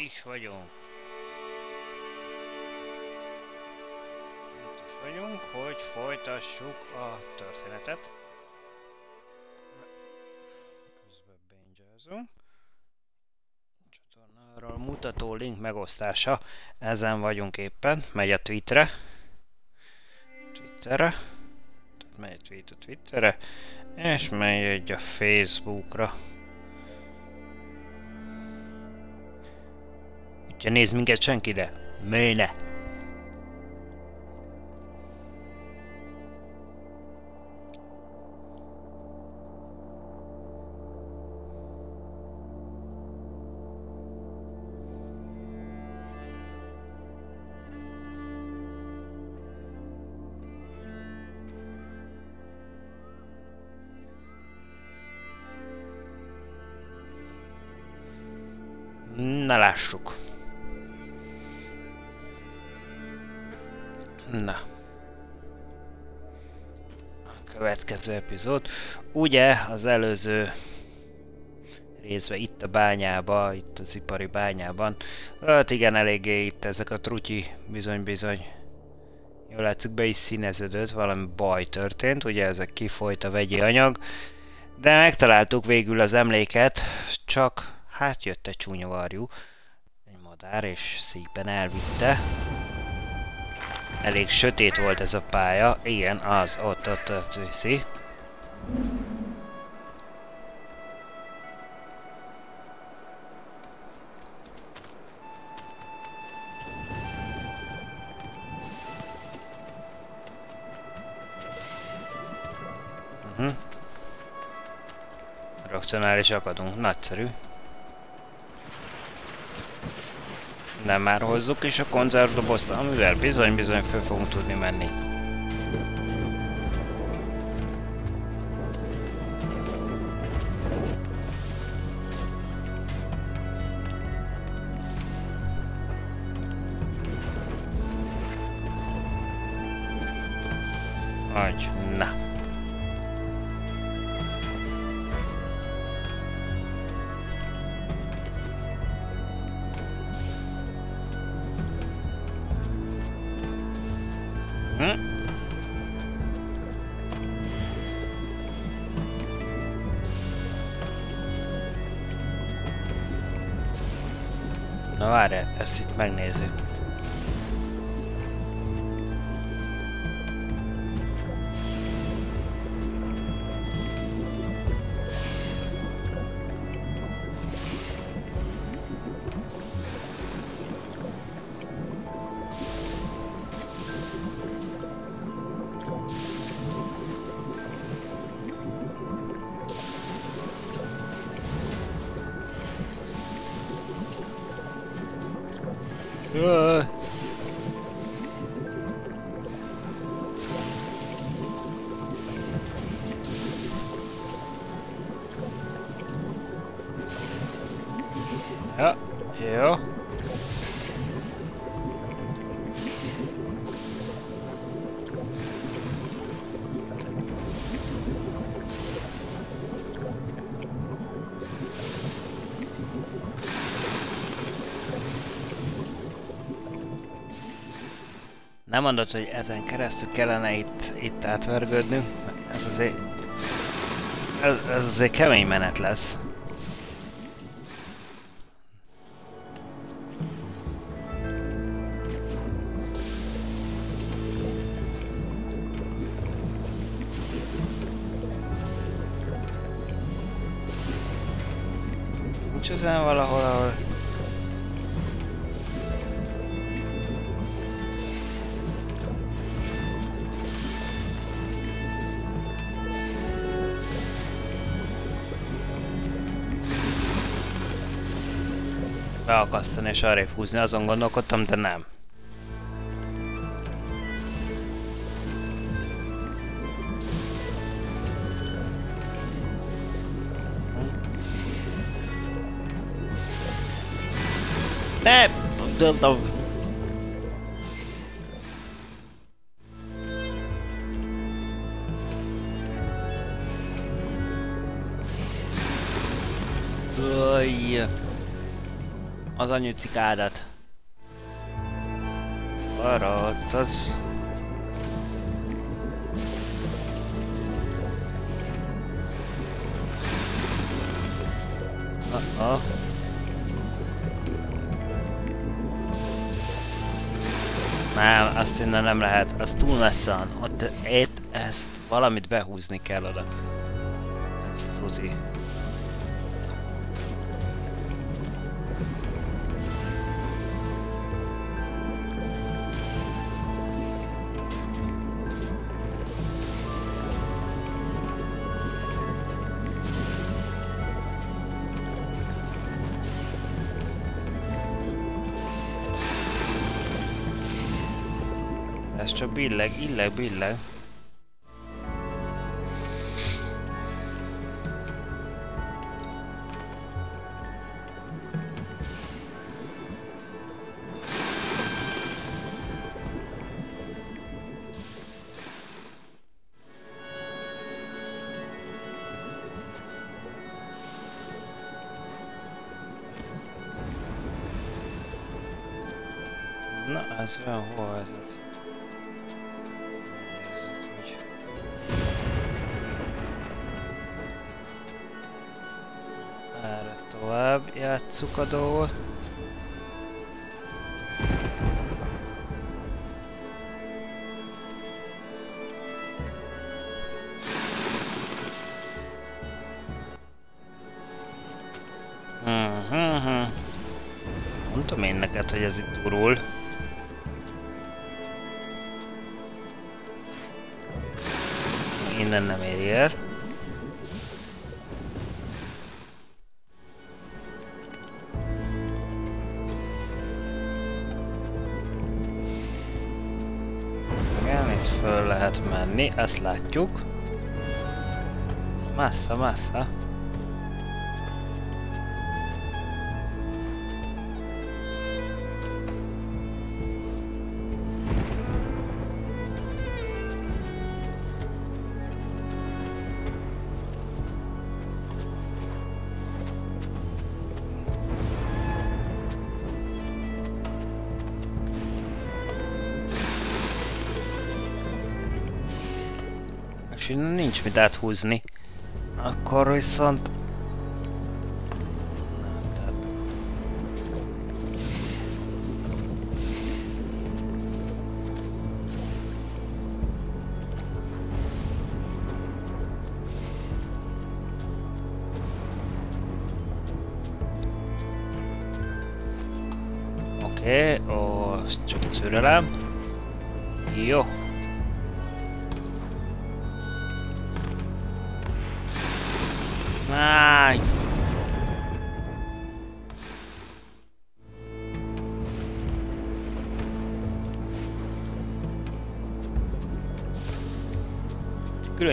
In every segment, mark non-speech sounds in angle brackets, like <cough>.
is vagyunk. Itt is vagyunk, hogy folytassuk a történetet. Közben bingezünk. Csatornáról mutató link megosztása. Ezen vagyunk éppen. Megy a Twitterre. Twitterre. Megy a a Twitterre. És megy a Facebookra. Úgyhogy néz minket senki, de miért ne? Na lássuk. Következő epizód. Ugye az előző részben itt a bányába, itt az ipari bányában. Hát igen, eléggé itt ezek a trutyi bizony-bizony. Jól látszik, be is színeződött, valami baj történt, ugye ezek kifolyt a vegyi anyag. De megtaláltuk végül az emléket, csak hát jött egy csúnya varjú, egy madár, és szépen elvitte. Elég sötét volt ez a pálya. Igen, az, ott, ott, ott viszi. Uh -huh. Rögtön el is akadunk. Nagyszerű. Nem már hozzuk is a konzervdobozt, amivel bizony-bizony föl fogunk tudni menni. Megnézzük. Nem mondod, hogy ezen keresztül kellene itt, itt átvergődnünk? Ez azért... Ez, ez azért kemény menet lesz. Nincs ezen valahol, ahol... beakasztani és arrébb húzni, azon gondolkodtam, de nem. Ne! Az anyucikádat. Arra ott az... Uh-oh. Nem, azt innen nem lehet, az túl messze van. Ott, itt, ezt valamit behúzni kell oda. Ez csak billeg, illeg, billeg. Tovább játsszuk a dolgot. Látjuk. Massa, massa. Innen nincs mit áthúzni. Akkor viszont... Oké, okay, ó, az csak türelem.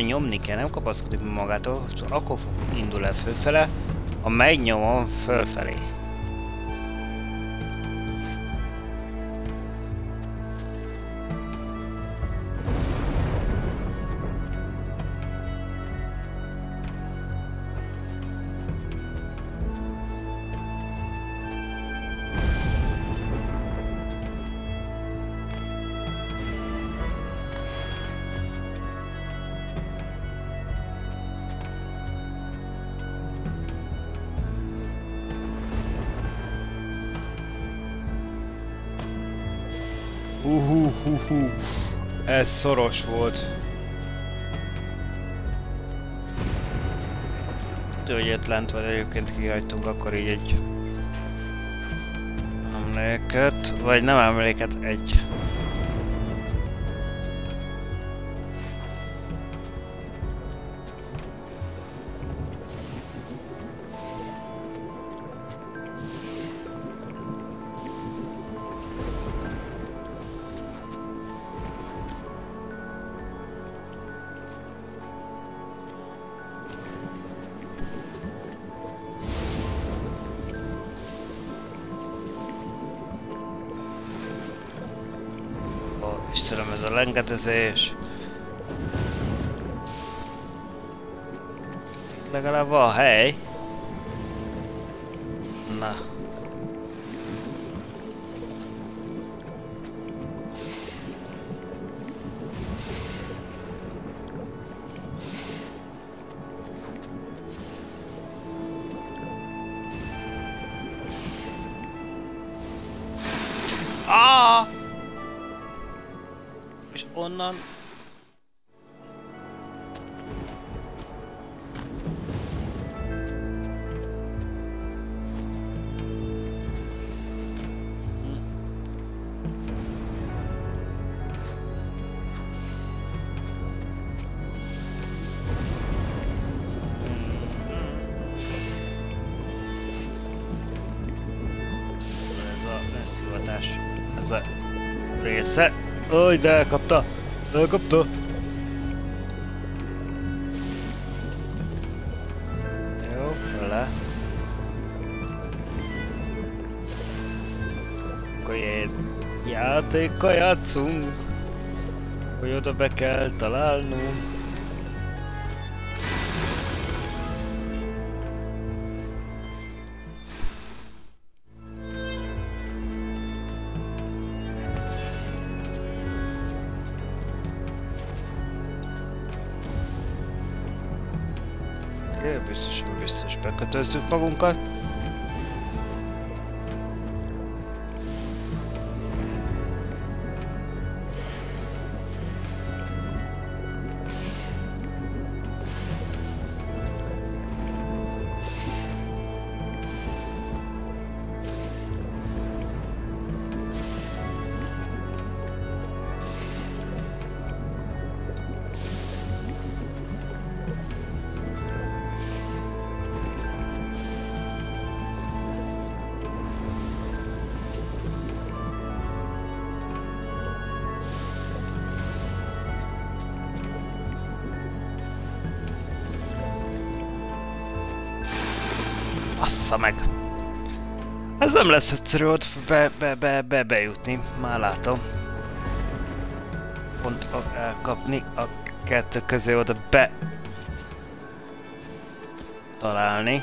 Nyomni kell, nem kapaszkodik magától, akkor indul el fölfele, ha megnyomom fölfelé. Szoros volt. Tudja, hogy itt lent vagy egyébként kihagytunk, akkor így egy emléket, vagy nem emléket, egy Lengedezés. Itt legalább van hely. Aj, de elkapta! Elkapta! Jó, le. Akkor ilyen játékkal játszunk, hogy oda be kell találnunk. Bekötözzük magunkat. Nem lesz egyszerű ott be, be, be, be, bejutni, már látom. Pont a, elkapni a kettő közé oda be találni.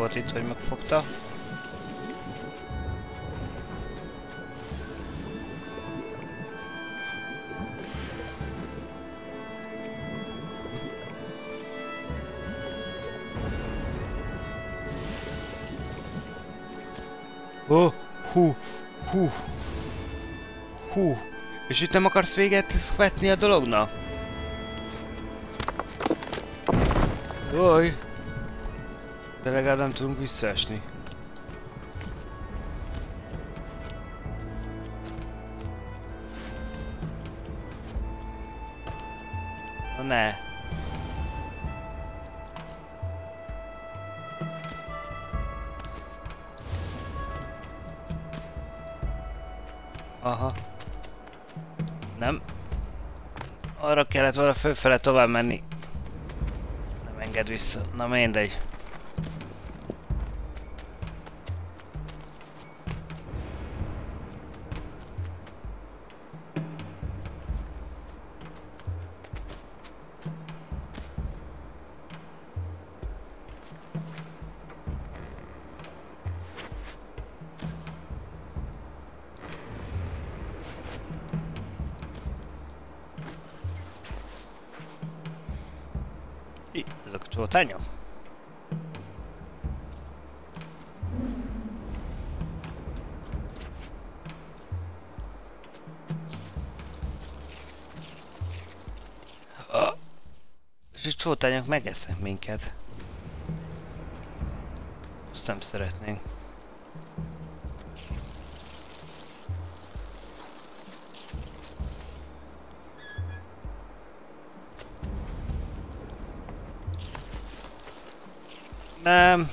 Volt itt, hogy megfogta. Oh, hú, hú, hú. És itt nem akarsz véget vetni a dolognak? Oj. De legalább nem tudunk visszaesni. Na ne. Aha. Nem. Arra kellett volna fölfele tovább menni. Nem enged vissza. Na mindegy. És csótányok megesznek minket. Azt nem szeretnénk. Nem.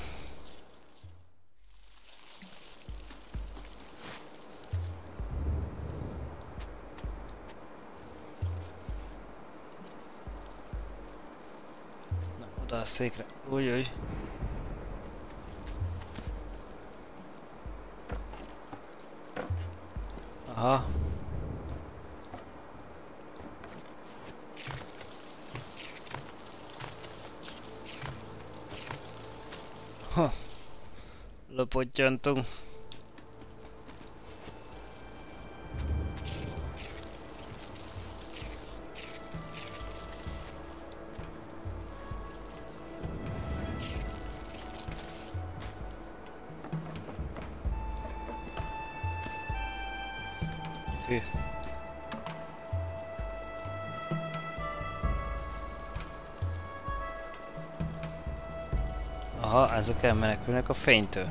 Ой-ой. Ага. Ха. Лопотянтум. Ezek elmenekülnek a fénytől.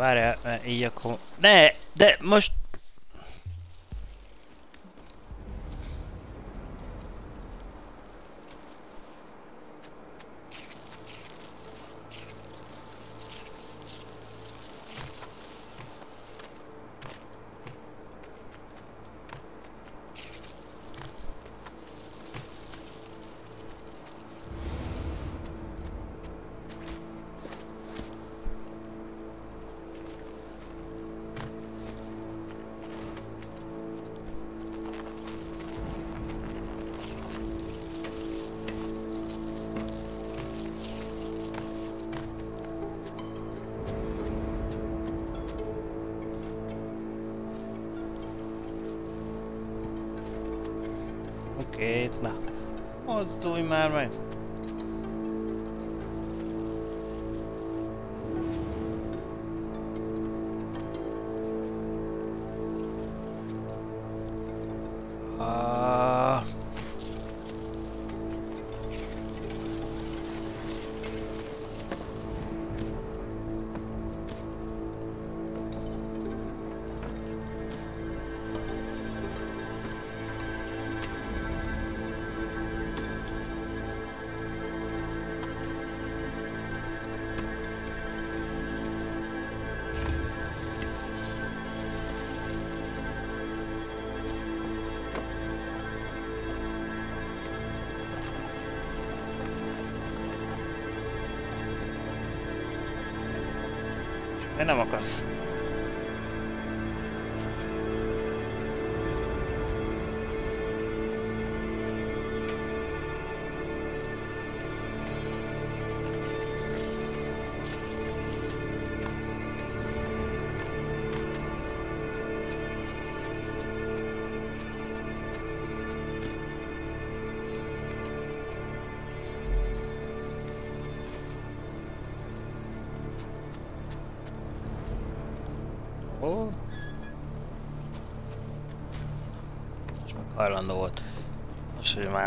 Várjál, mert így akkor... Ne! De most...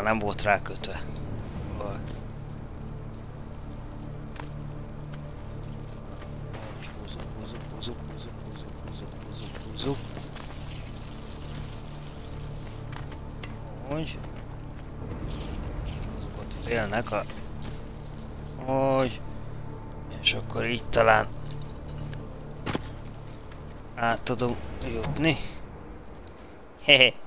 már nem volt rákötve. Vagy. Azok ott félnek a... Úgy. És akkor így talán át tudom jutni. Hehe.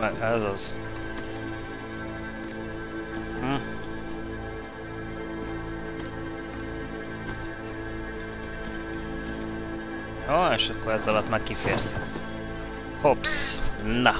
Húzzuk meg, ez az. Hm. Jó, és akkor ez alatt már kiférsz. Hops. Na.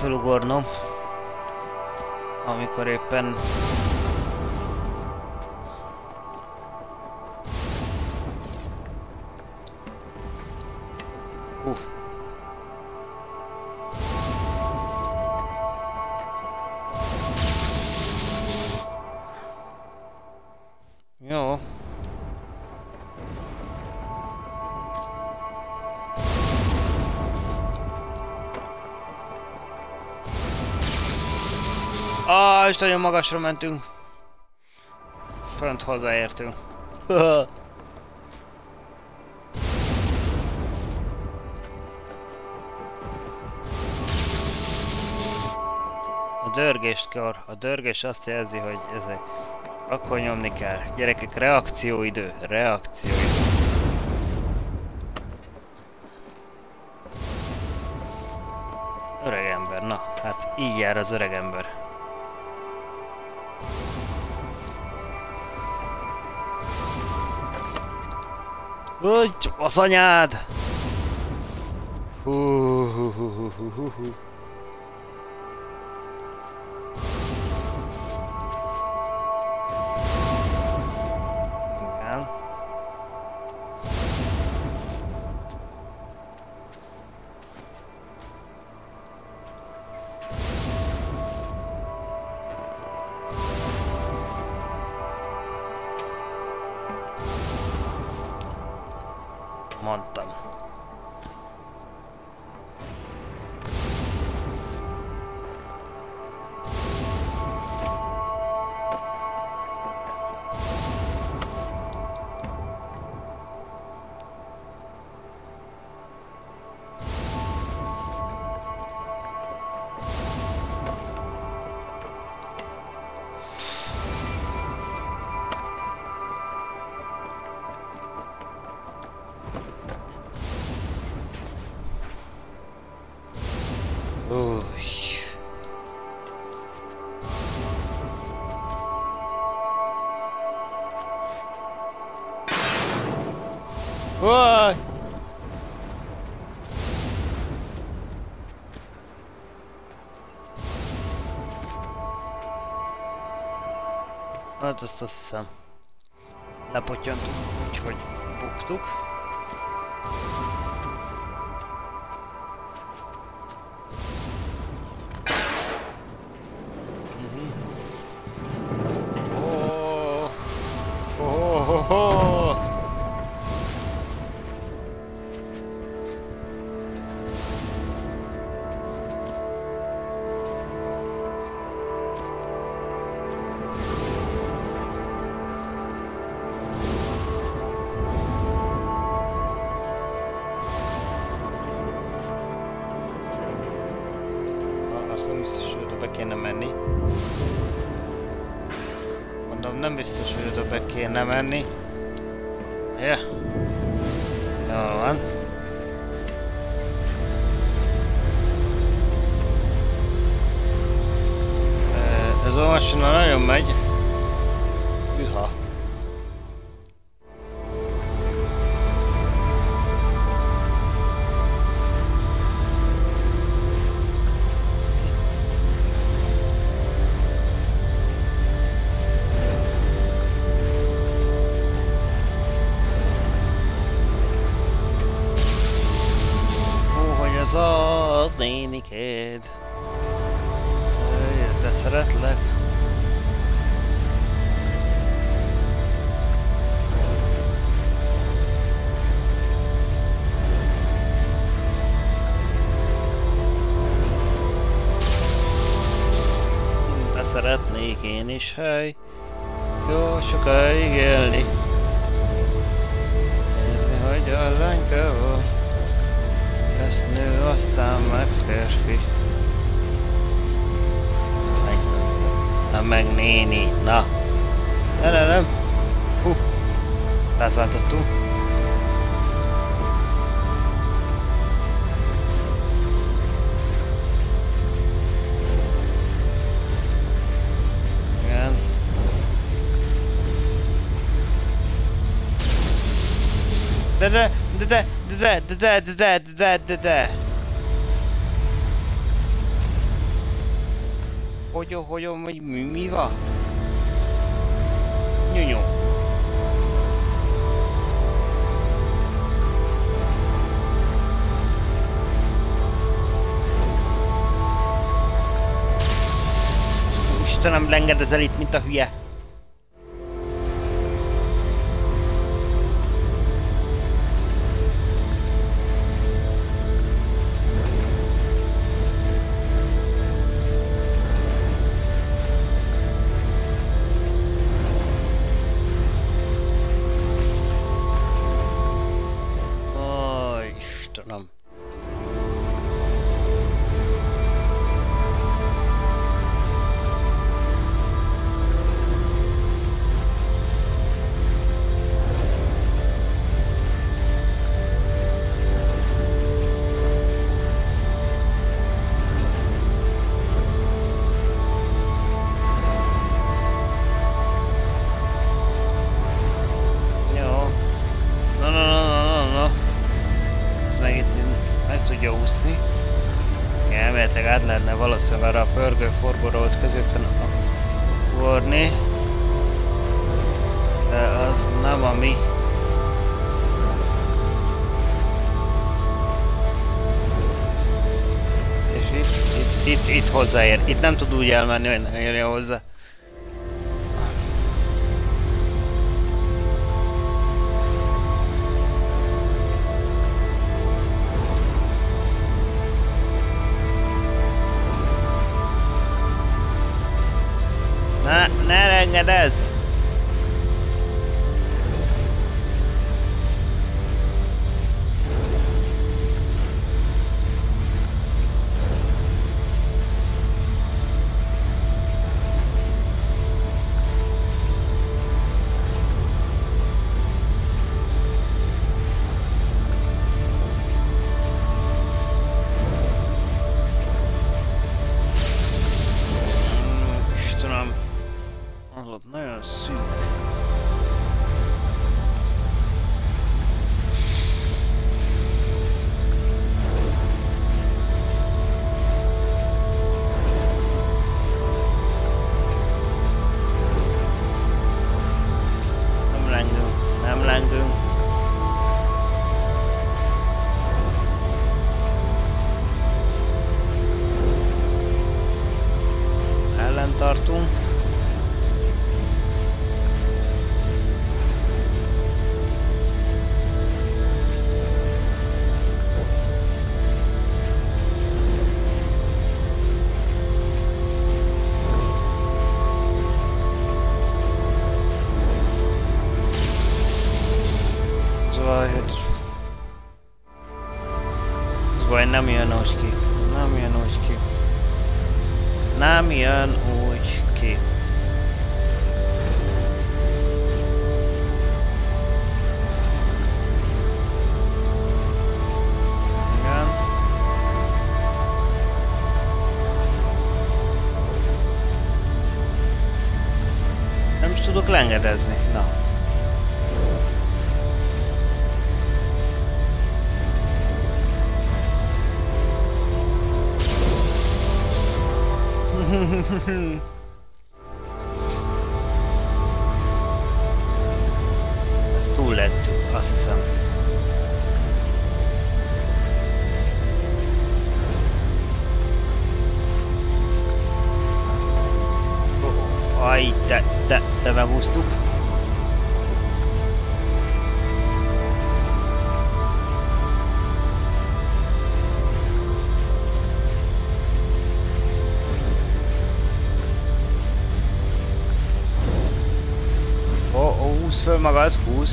Felugornom, amikor éppen És nagyon magasra mentünk. Fönt hozzáértünk. <laughs> A dörgést kar, a dörgés azt jelzi, hogy ezek akkor nyomni kell. Gyerekek, reakcióidő, reakcióidő. Öreg ember, na, hát így jár az öreg ember. Úgy, az anyád! Hú, hú, hú, hú, hú, hú, azt azt hiszem lepottyantuk, úgyhogy buktuk. Nem biztos, hogy oda kéne menni. Mondom, nem biztos, hogy oda kéne menni. Ja. Jó van. Ez a masina nagyon megy. Hűha. kid. De szeretlek. De szeretnék én is, hely. Jó sokáig élni. Meg néni, na. Ne, nem. Hú. Átváltottunk. De de de de de de de de de de de de Hogy hogy hogy mi, mi van? Nyúnyú. Istenem, lengedezel itt, mint a hülye. Nem tud úgy elmenni, hogy nem érje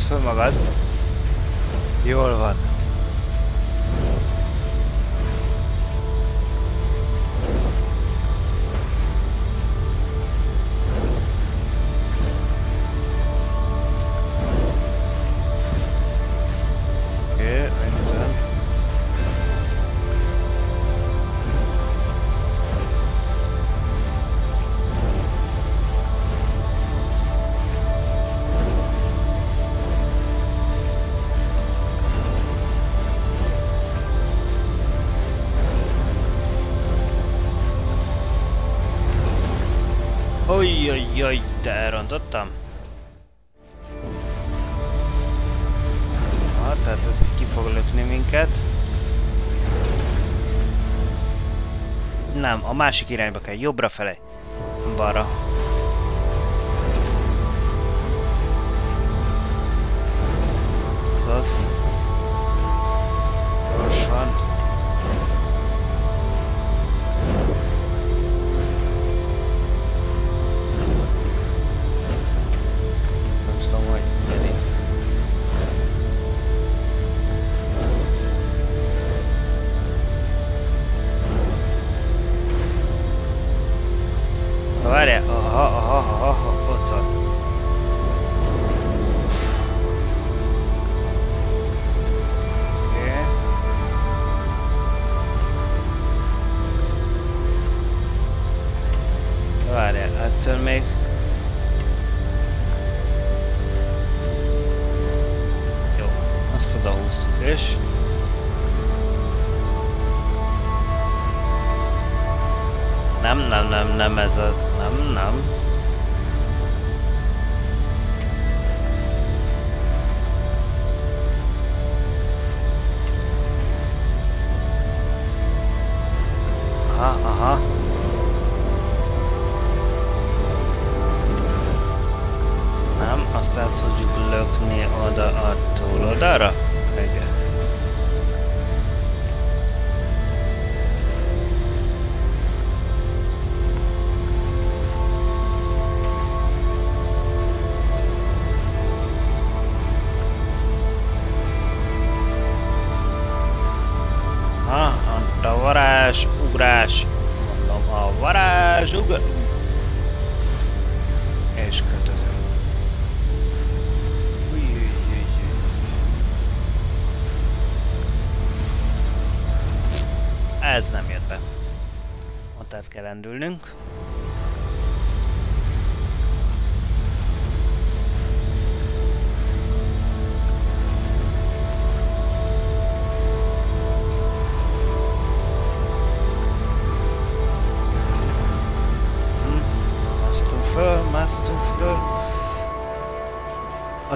For my was. A másik irányba kell, jobbra fele. Balra.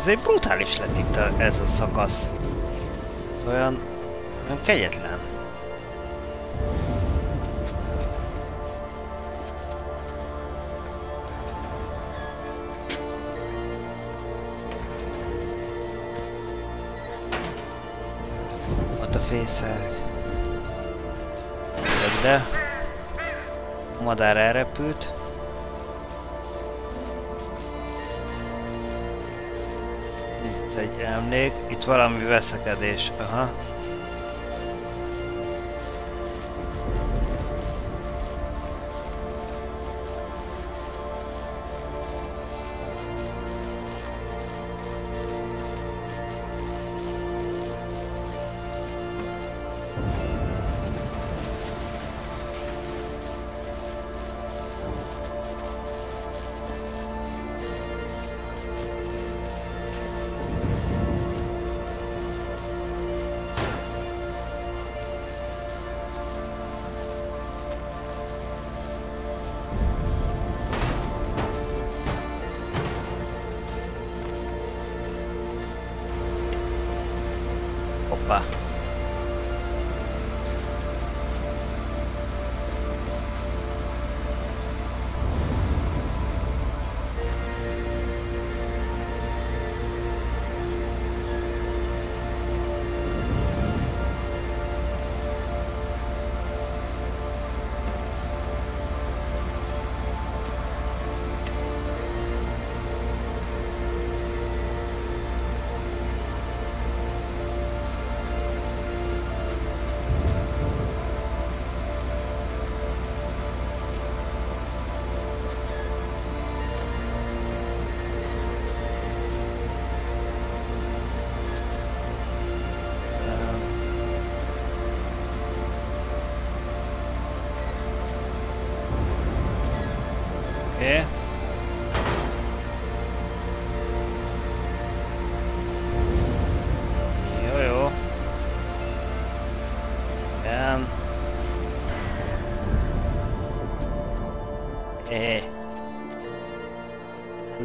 Azért brutális lett itt ez a szakasz. Olyan, olyan kegyetlen. fészek. De a madár elrepült. Emlék, itt valami veszekedés, aha.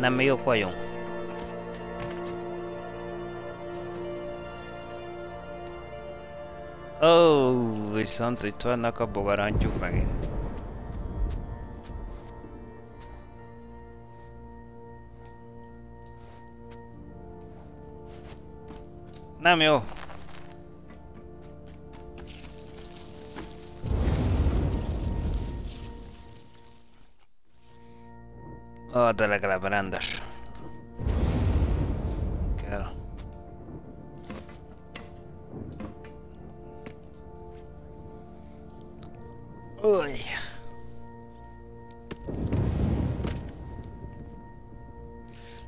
Nem jók vagyunk? Ó, oh, viszont itt vannak a bogarantjuk megint. Nem jó. Ah, de legalább rendes. Kell. Uj.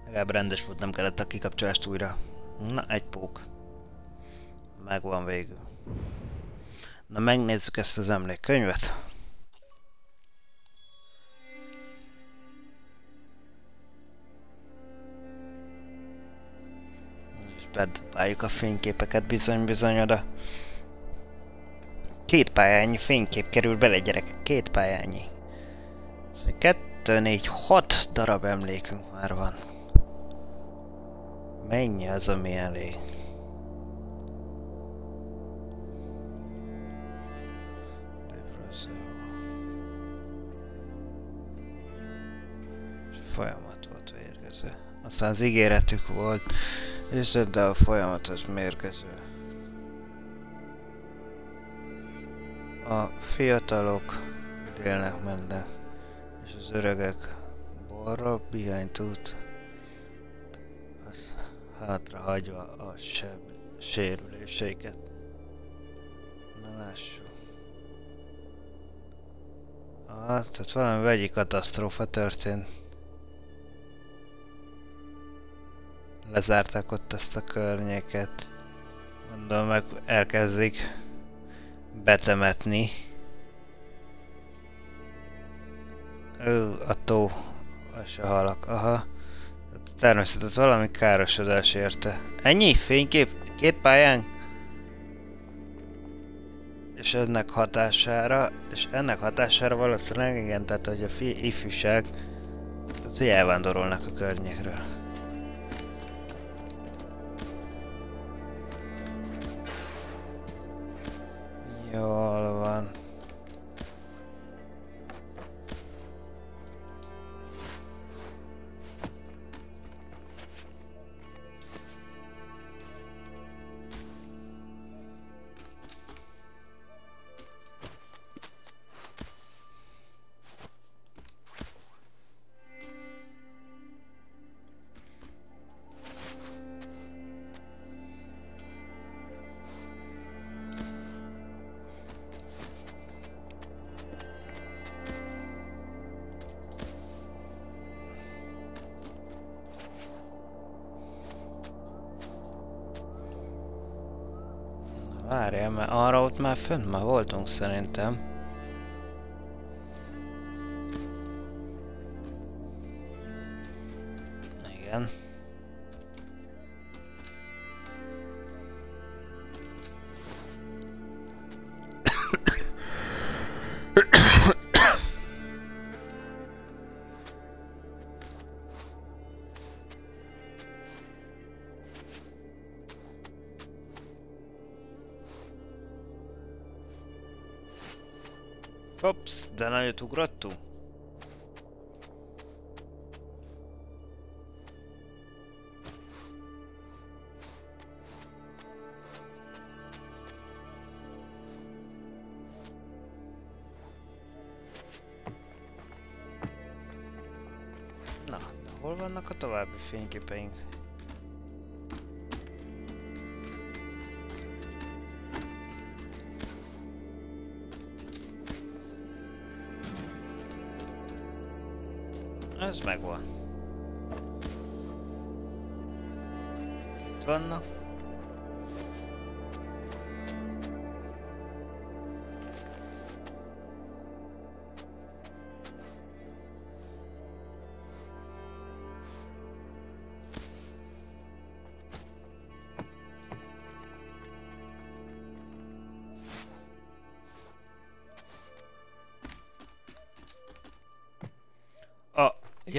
Legalább rendes volt, nem kellett a kikapcsolást újra. Na, egy pók. Megvan végül. Na megnézzük ezt az emlékkönyvet. Bedobáljuk a fényképeket bizony-bizony oda. Két pályányi fénykép kerül bele, gyerek. Két pályányi. Kettő, négy, hat darab emlékünk már van. Mennyi az, ami elég? Folyamat volt érkező. Aztán az ígéretük volt, és de a folyamat az mérgező. A fiatalok délnek mennek, és az öregek balra bihányt út, az hátra hagyva a seb sérüléseiket. Na lássuk. Ah, tehát valami vegyi katasztrófa történt. Lezárták ott ezt a környéket. Mondom, meg elkezdik betemetni. Ő, a tó, a halak, aha. Természetet valami károsodás érte. Ennyi? Fénykép? Két pályán? És ennek hatására, és ennek hatására valószínűleg igen, tehát hogy a ifjúság, tehát hogy elvándorolnak a környékről. Jól van. Várjál, arra ott már fönt már voltunk szerintem. Nagyot ugrottunk? Na, hol vannak a további fényképeink?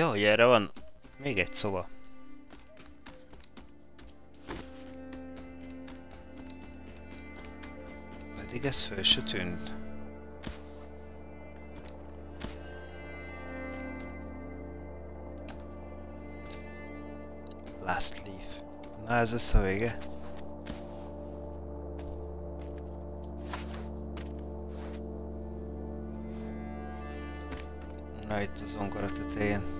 Jó, hogy erre van Még egy szoba. Pedig ez föl se tűnt. Last Leaf. Na ez lesz a vége. Na itt az zongora tetején.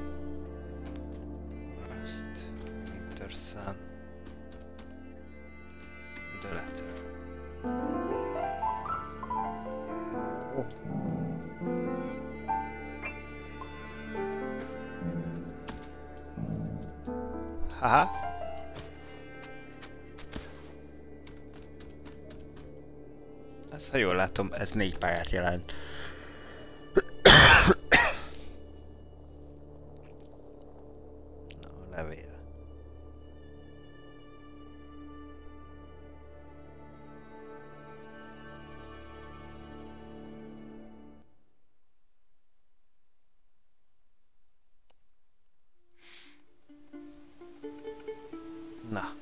Ez négy pályát jelent. Na, levél. Na.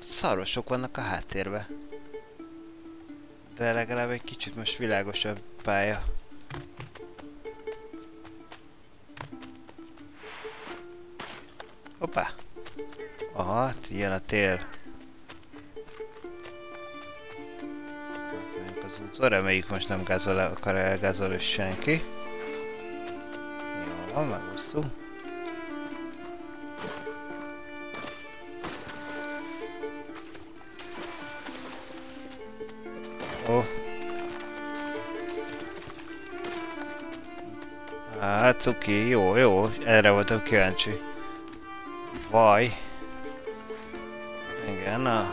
Szarvasok vannak a háttérbe. De legalább egy kicsit most világosabb pálya. Hoppá! Aha, jön a tél. Az útra, reméljük most nem gázol, akar elgázolni senki. Jó, megosztjuk. Cuki, jó, jó, erre voltam kíváncsi. Vaj. Igen, a...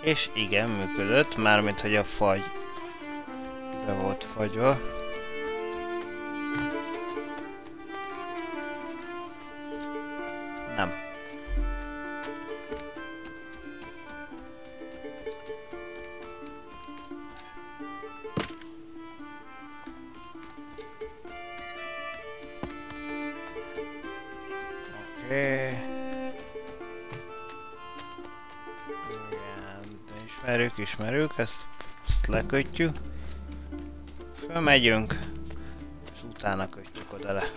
És igen, működött, mármint hogy a fagy be volt fagyva. Ezt, ezt lekötjük. Fölmegyünk, és utána kötjük oda le.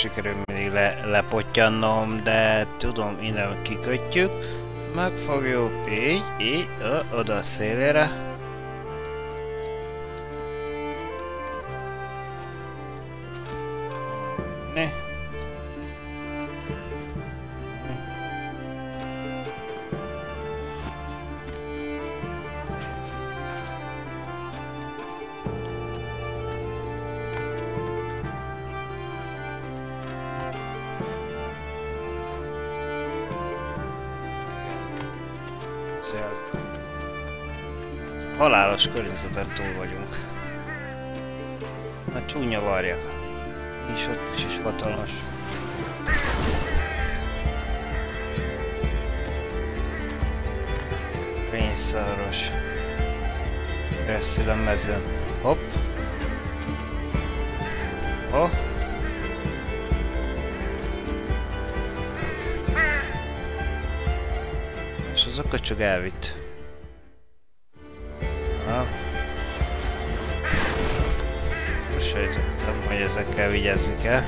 Sikerül mindig le, lepottyannom, de tudom, innen kikötjük. Megfogjuk, így, így, ö, oda a szélére. Környezetet túl vagyunk. A csúnya varja. És ott is, is hatalmas. Pénzszaros. Keresztül a mezőn. Hopp. Hopp. És az a köcsög elvitt. Vigyázni kell.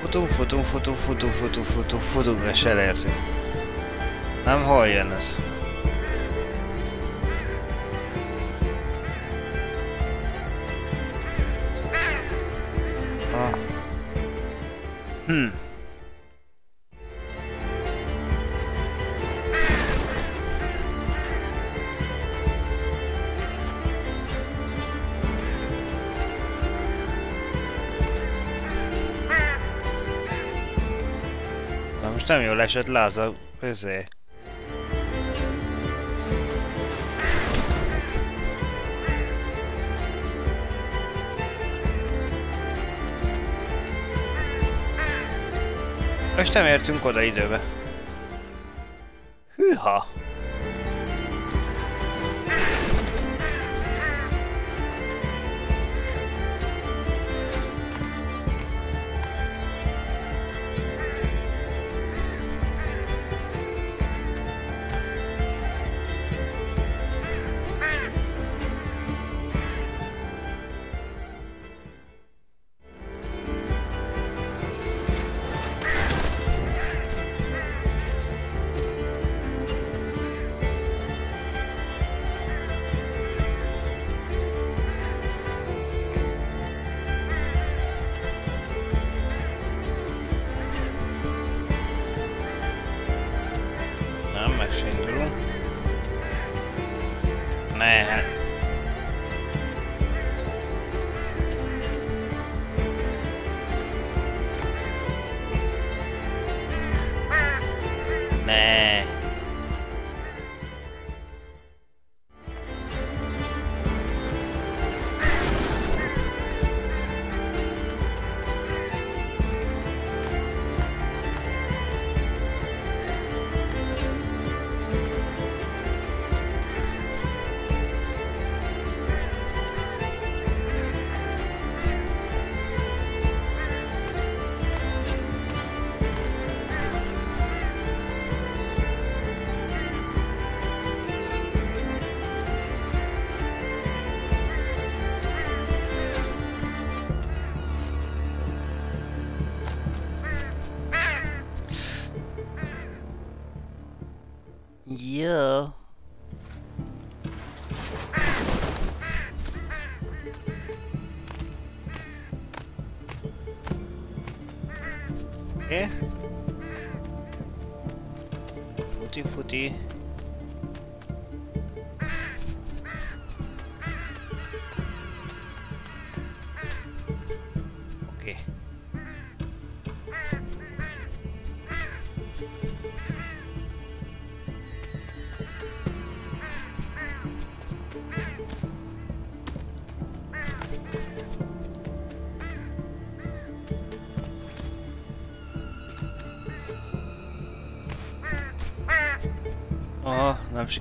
Futunk, futunk, futunk, futunk, futunk, futunk, futunk, és elértünk. Nem, hol ez? Most nem jól esett le az a közé. Most nem értünk oda időbe. Hűha!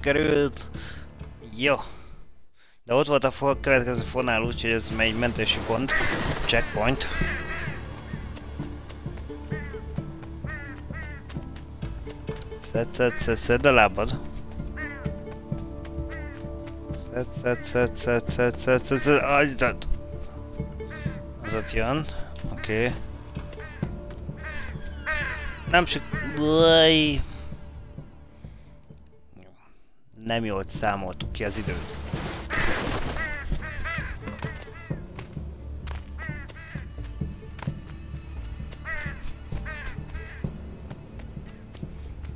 Sikerült. Jó. De ott volt a fo- következő fonál, úgyhogy ez egy mentési pont. Checkpoint. Szed, szed, szed, szed a lábad. Szed, szed, szed, szed, szed, szed, szed, szed, agydad. Az ott jön. Oké. Okay. Nem sik... Uaj. Nem jól számoltuk ki az időt.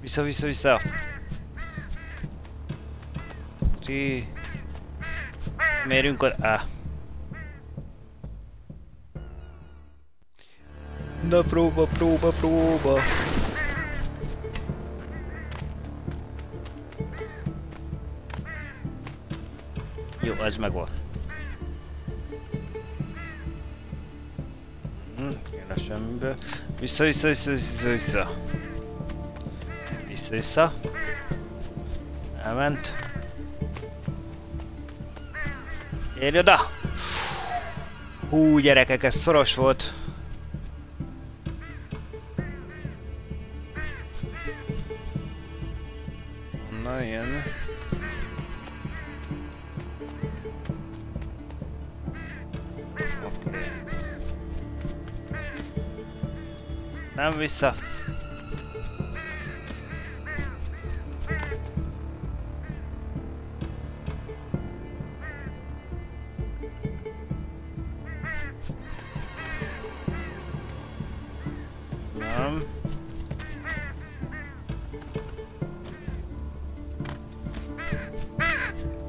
Vissza, vissza, vissza! Ti... Mérünk oda... Ah. Na próba, próba, próba! Ez meg van. Hm, jön a semmiből. Vissza, vissza, vissza, vissza, vissza. Vissza, vissza. Elment. Érj oda! Hú, gyerekek, ez szoros volt. vissza. Nem.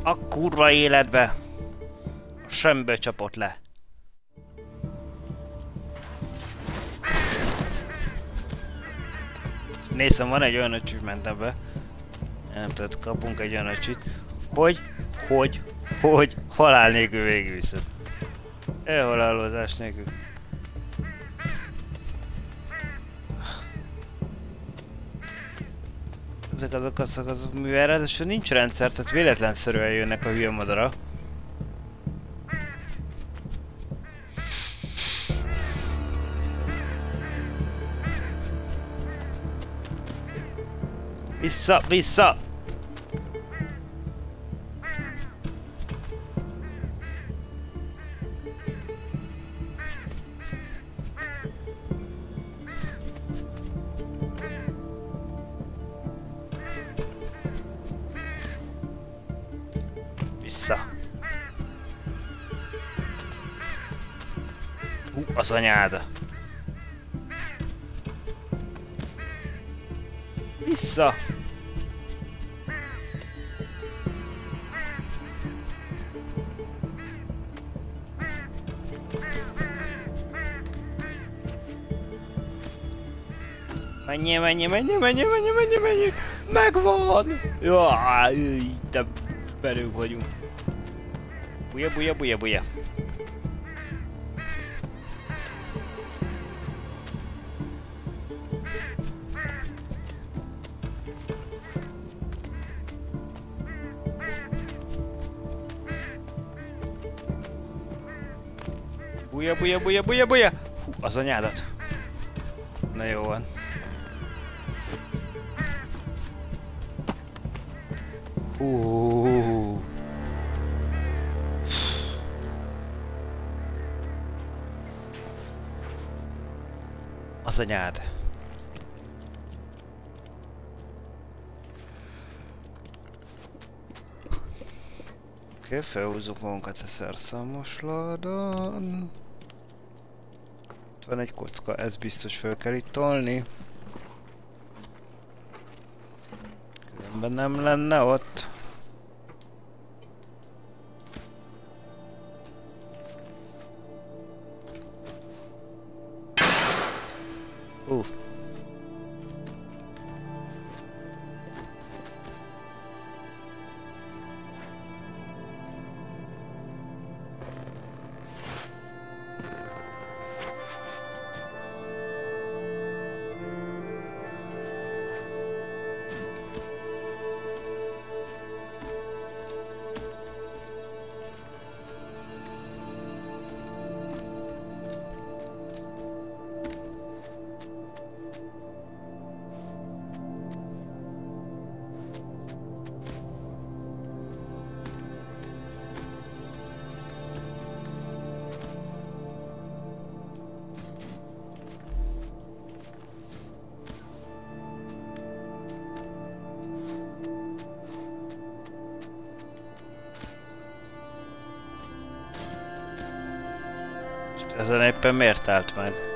A kurva életbe! A sembe csapott le. Nézem, van egy olyan öcsű ment ebbe. Nem tudod, kapunk egy olyan öcsit. Hogy, hogy, hogy halál nélkül végigviszed. Elhalálozás nélkül. Ezek azok a szakaszok, mivel ráadásul nincs rendszer, tehát véletlenszerűen jönnek a hülye madara. Vissza, vissza! Vissza. Hú, az anyád. Vissza. Menjél, menjél, menjél, menjél, menjél! Megvan! Jaj, itt a belül vagyunk. Buja, buja, buja, buja. Buja, buja, buja, buja, buja! Hú, az anyádat. Na jó van. Az anyád. Oké, okay, felhúzzuk magunkat a szerszámos ládán. Itt van egy kocka, ez biztos fel kell itt tolni. Különben nem lenne ott. Uh. Ezen éppen miért állt meg?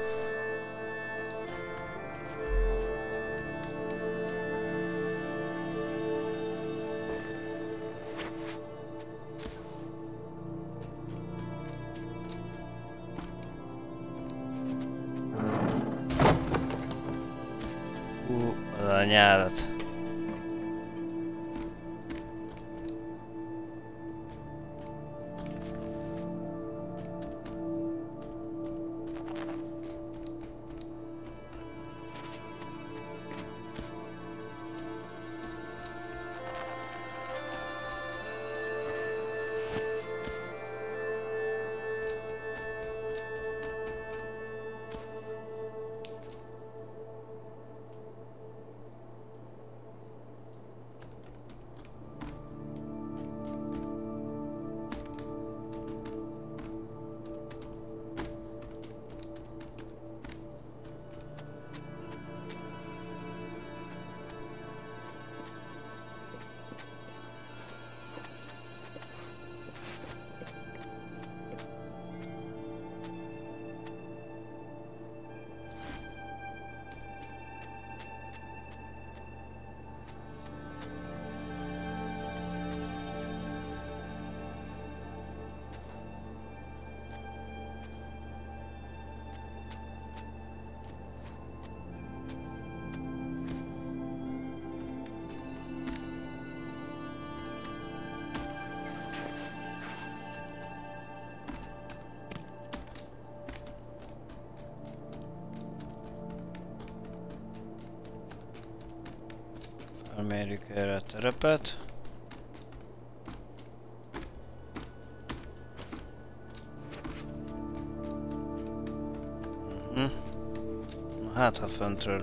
Föntről.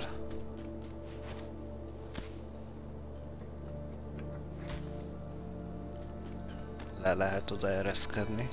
Le lehet oda ereszkedni.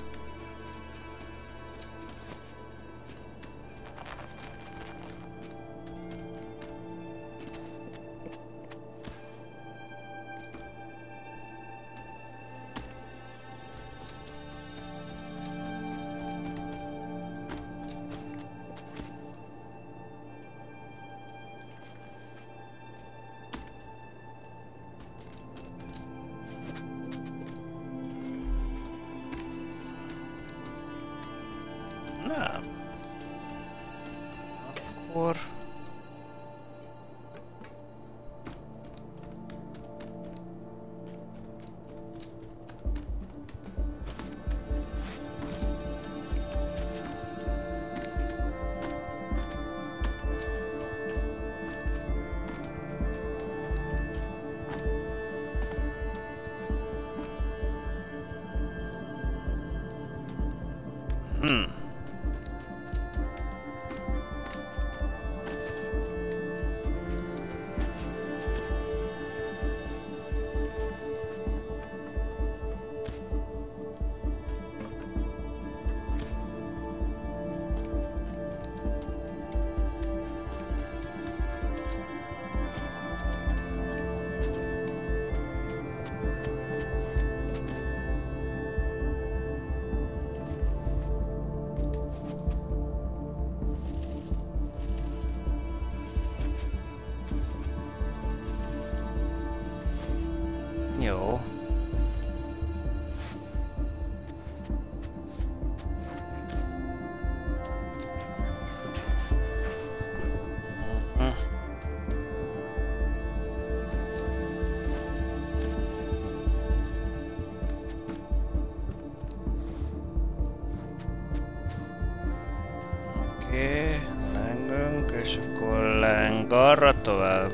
Tovább.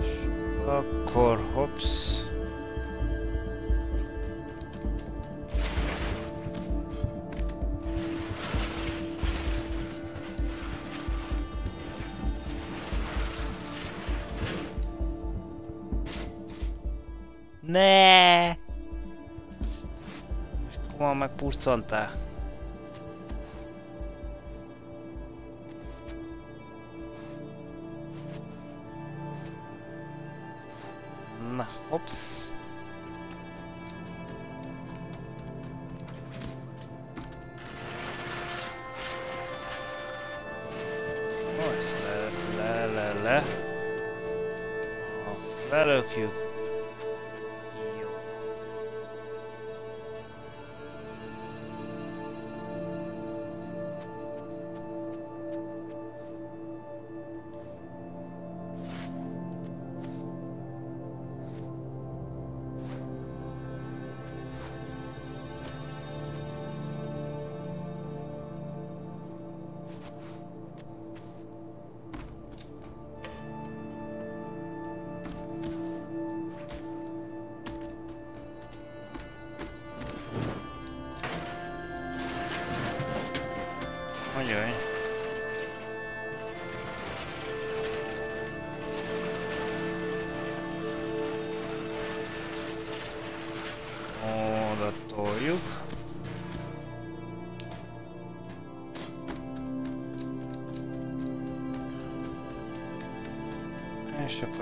És akkor hops. Ne! És komolyan megpurcantál. Ops.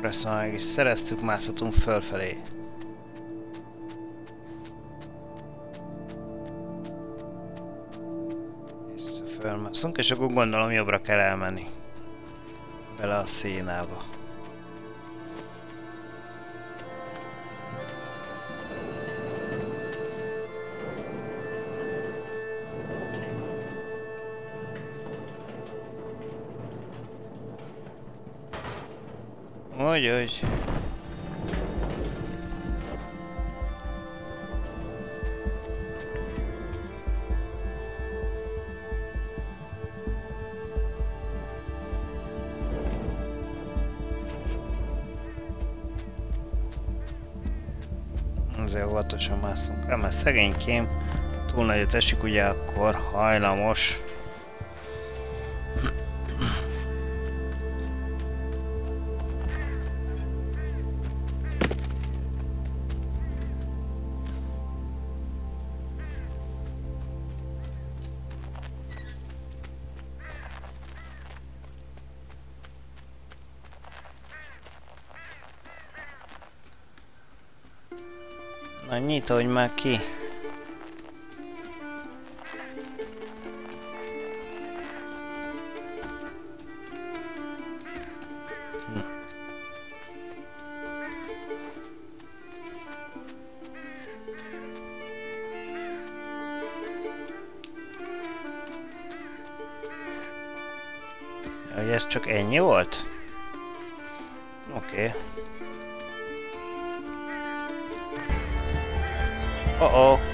Ezt már meg is szereztük, mászhatunk fölfelé. Fölmászunk, és akkor gondolom jobbra kell elmenni. Bele a szénába. Ой-ой. Azért óvatosan mászunk. Ám a szegénykém túl nagyot esik, ugye akkor hajlamos Na nyitodj már ki! Hogy ez csak ennyi volt? Oké. Okay. Uh-oh.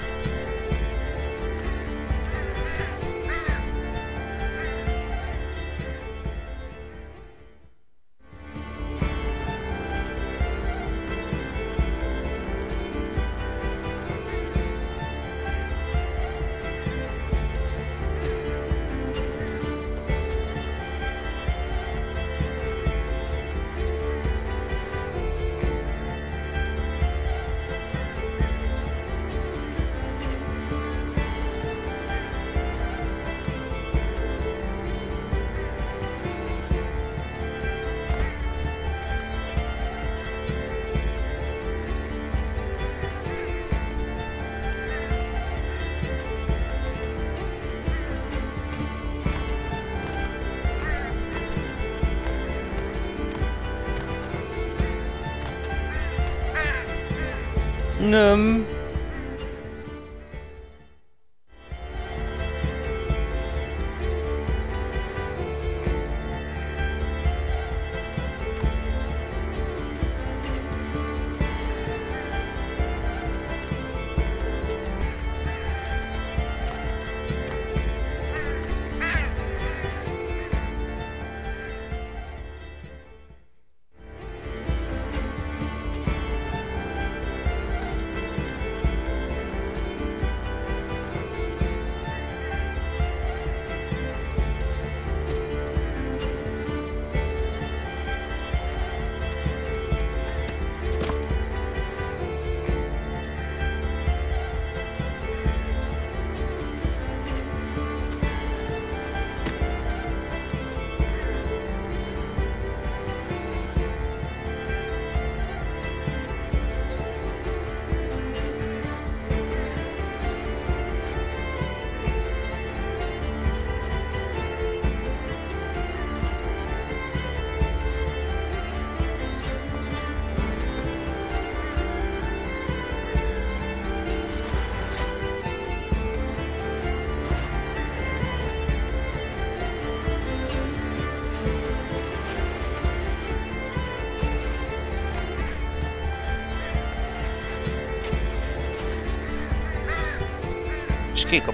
Nem.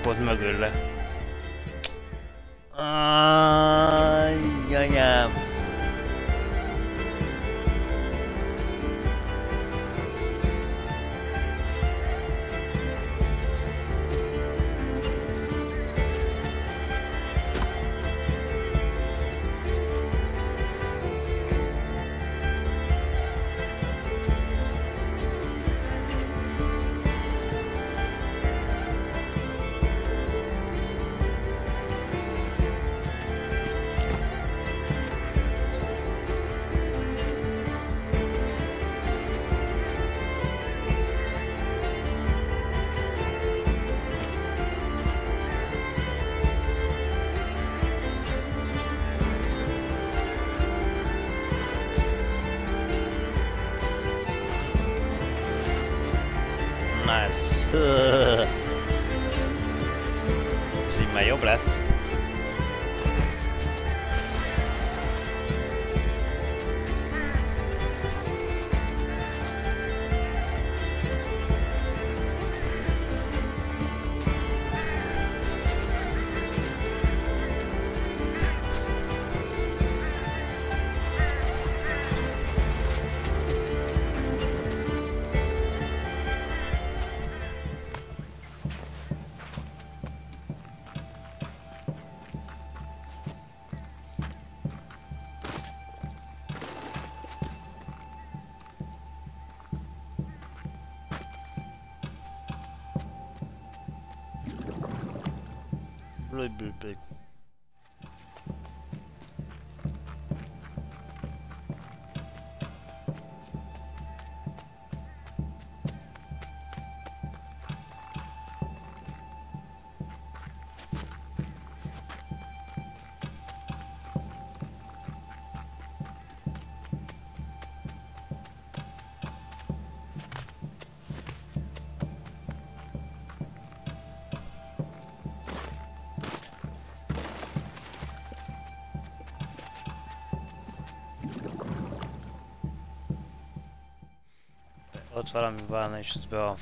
csapod mögül. Ott valami van, és ez be van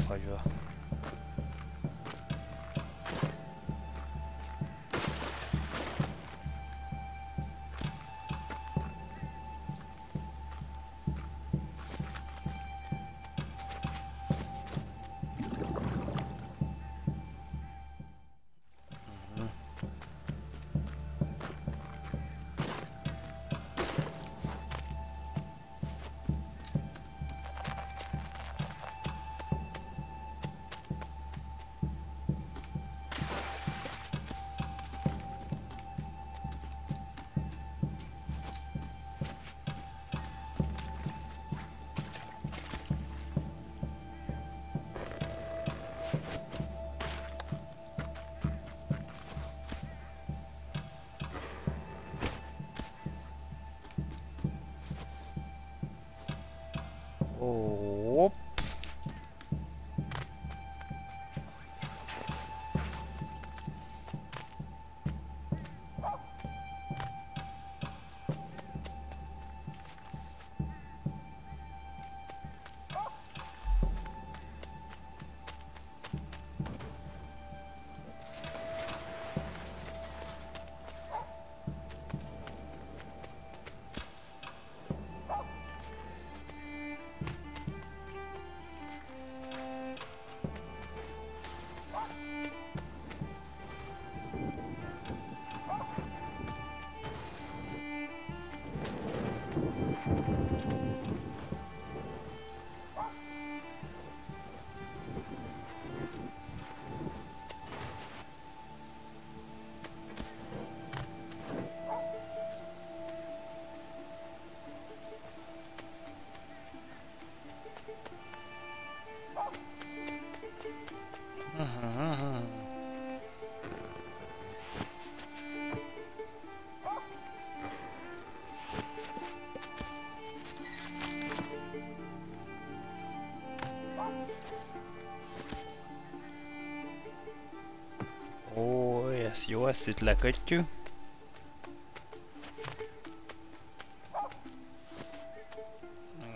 ezt itt lekötjük.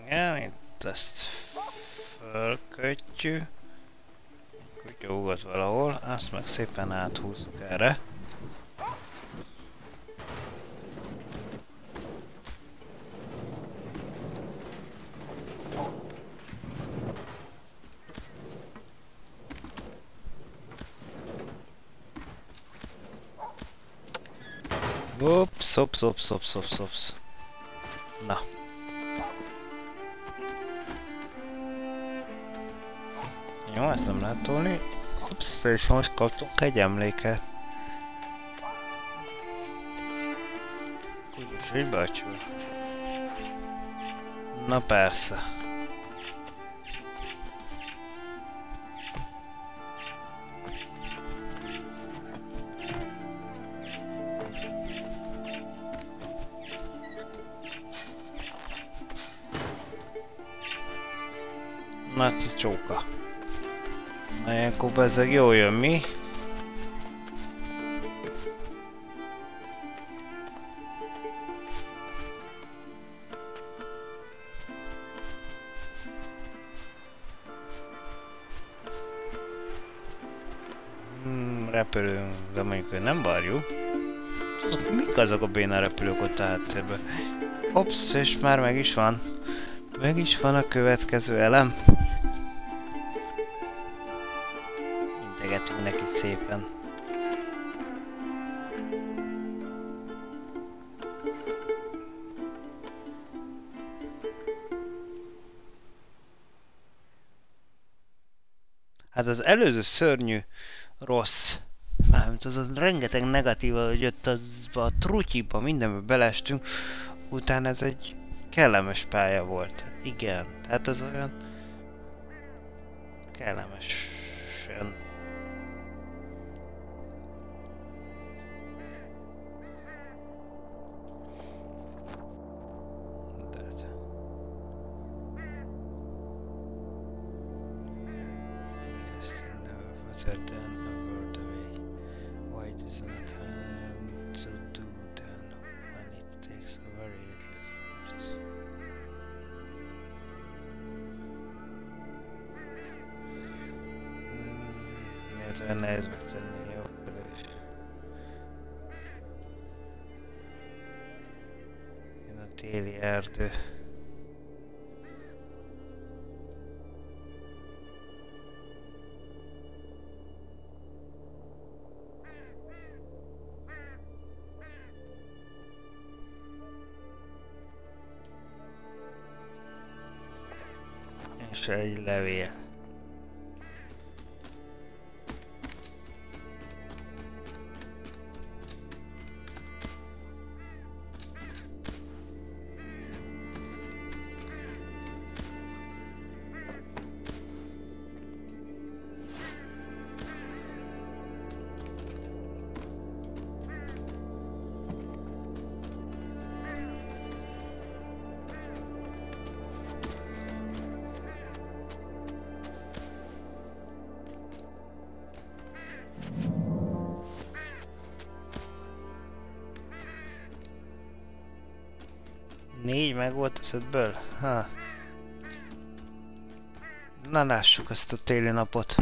Igen, itt ezt fölkötjük. Kutya ugat valahol, azt meg szépen áthúzzuk erre. Ups, ups, ups, ups, ups. Na. Jó, ezt nem lehet tolni. Ups, és most kaptunk egy emléket. Kudus egy bácsú. Na persze. Te csóka. Na, ilyenkor bezzeg jól jön, mi? Hmm, repülünk, de mondjuk, hogy nem várjuk. Azok, mik azok a béna repülők ott a háttérben? Ops, és már meg is van. Meg is van a következő elem. Az előző szörnyű, rossz mármint az a rengeteg negatíva, hogy ott az, a trutyiba, mindenbe belestünk, utána ez egy kellemes pálya volt. Igen, hát az olyan kellemesen meg volt eszedből? Ha. Na lássuk ezt a téli napot.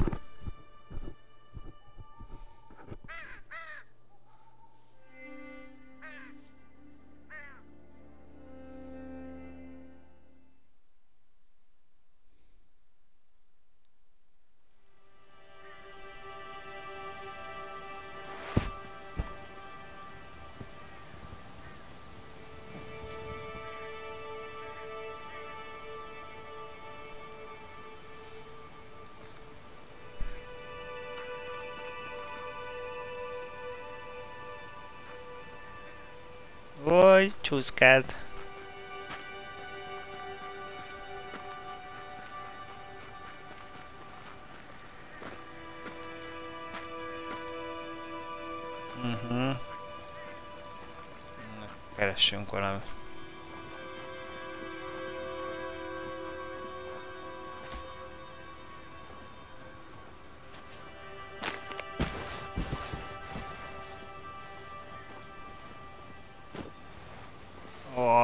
Csúszkád.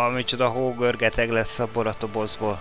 Micsoda hógörgeteg lesz abból a tobozból.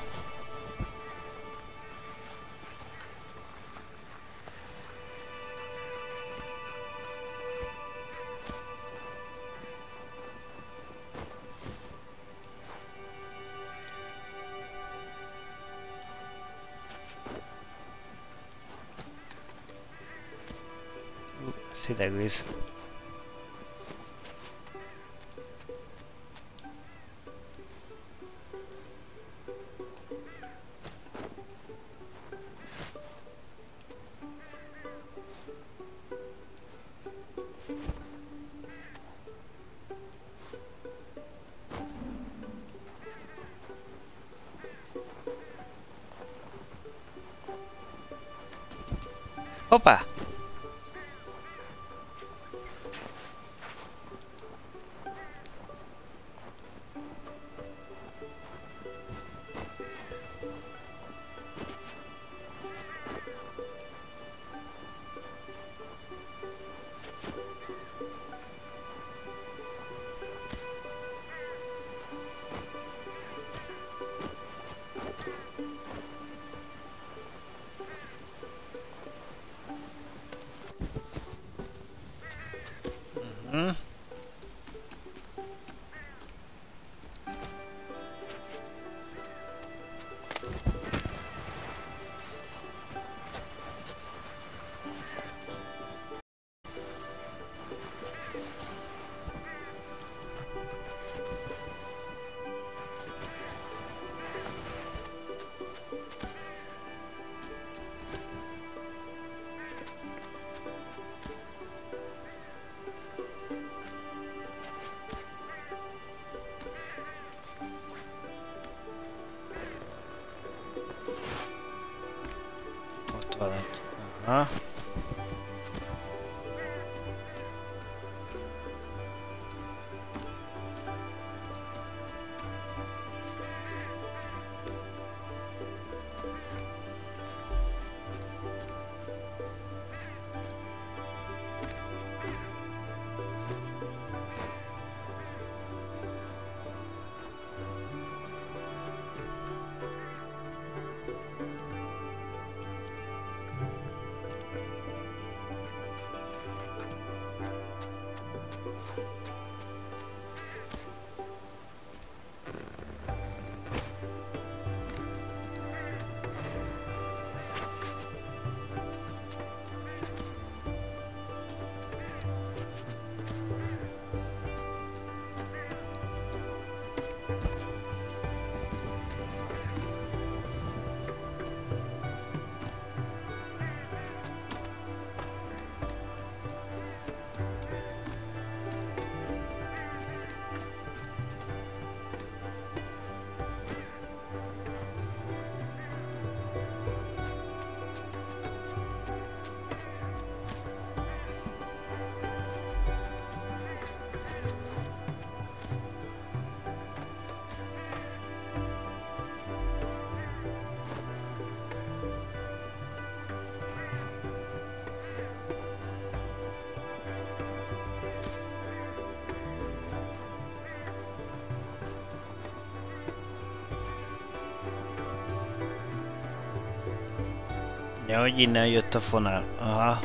Hogy innen jött a fonál. Aha.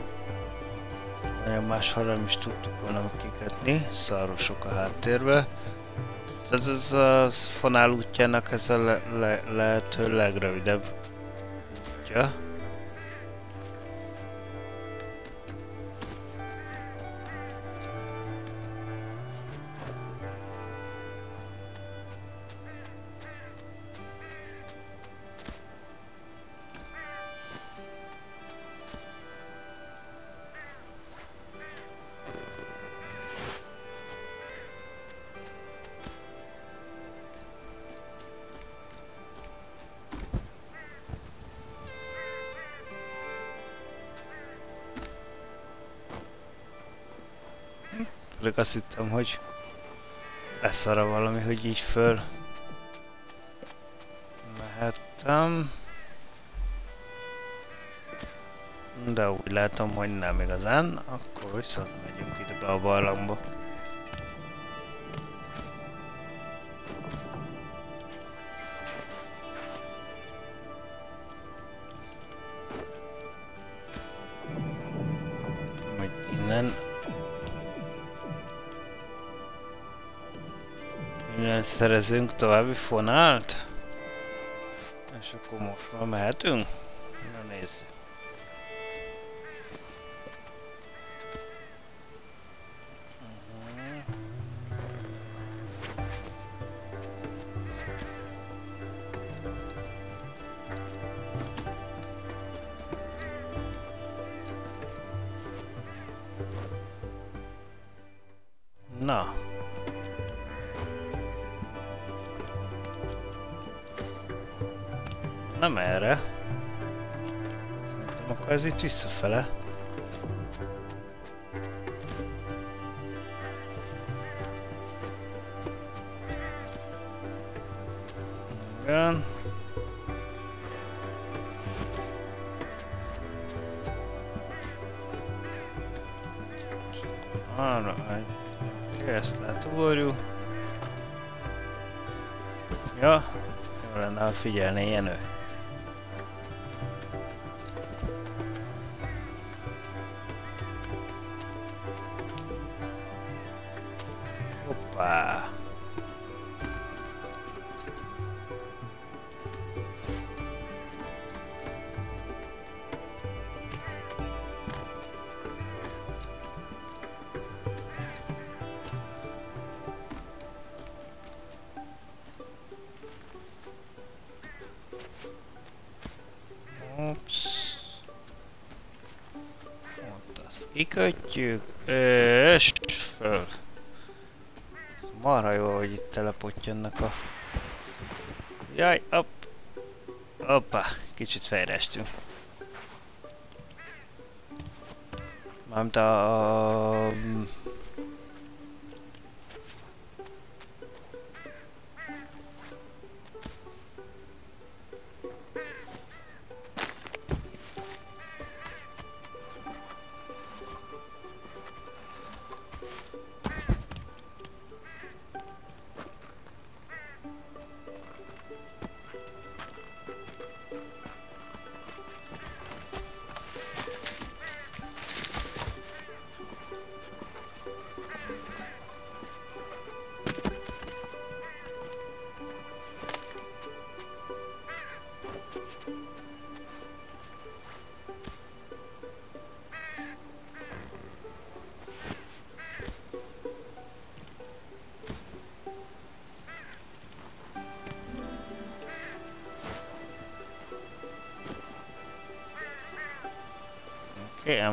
Nagyon máshol nem is tudtuk volna kiketni. Szarosok a háttérbe. Tehát ez a fonál útjának ez a le le lehető legrövidebb Pedig azt hittem, hogy lesz arra valami, hogy így föl mehettem. De úgy látom, hogy nem igazán, akkor viszont megyünk ide be a barlangba. Szerezünk további fonált? És akkor most már mehetünk? Nem, akkor ez itt visszafele. Igen. Arra egy. Ezt átugorjuk. Ja, jó lenne, ha figyelné 2000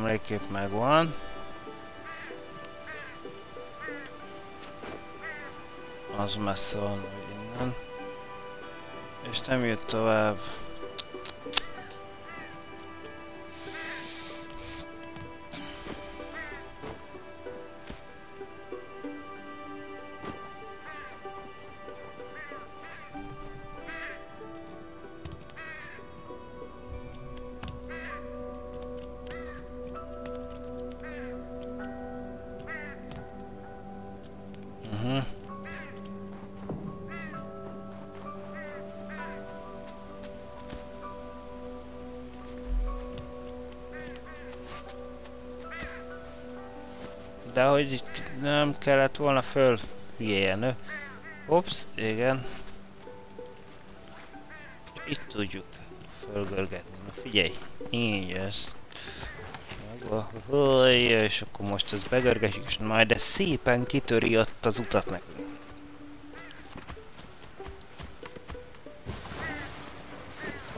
emlékép megvan. Az messze van, hogy innen. És nem jött tovább. De hogy nem kellett volna föl hülyenő. Ops, igen. Itt tudjuk fölgörgetni. Na figyelj, így ez. Megvan. És akkor most ezt begörgetjük, és majd ez szépen kitöri ott az utat nekünk.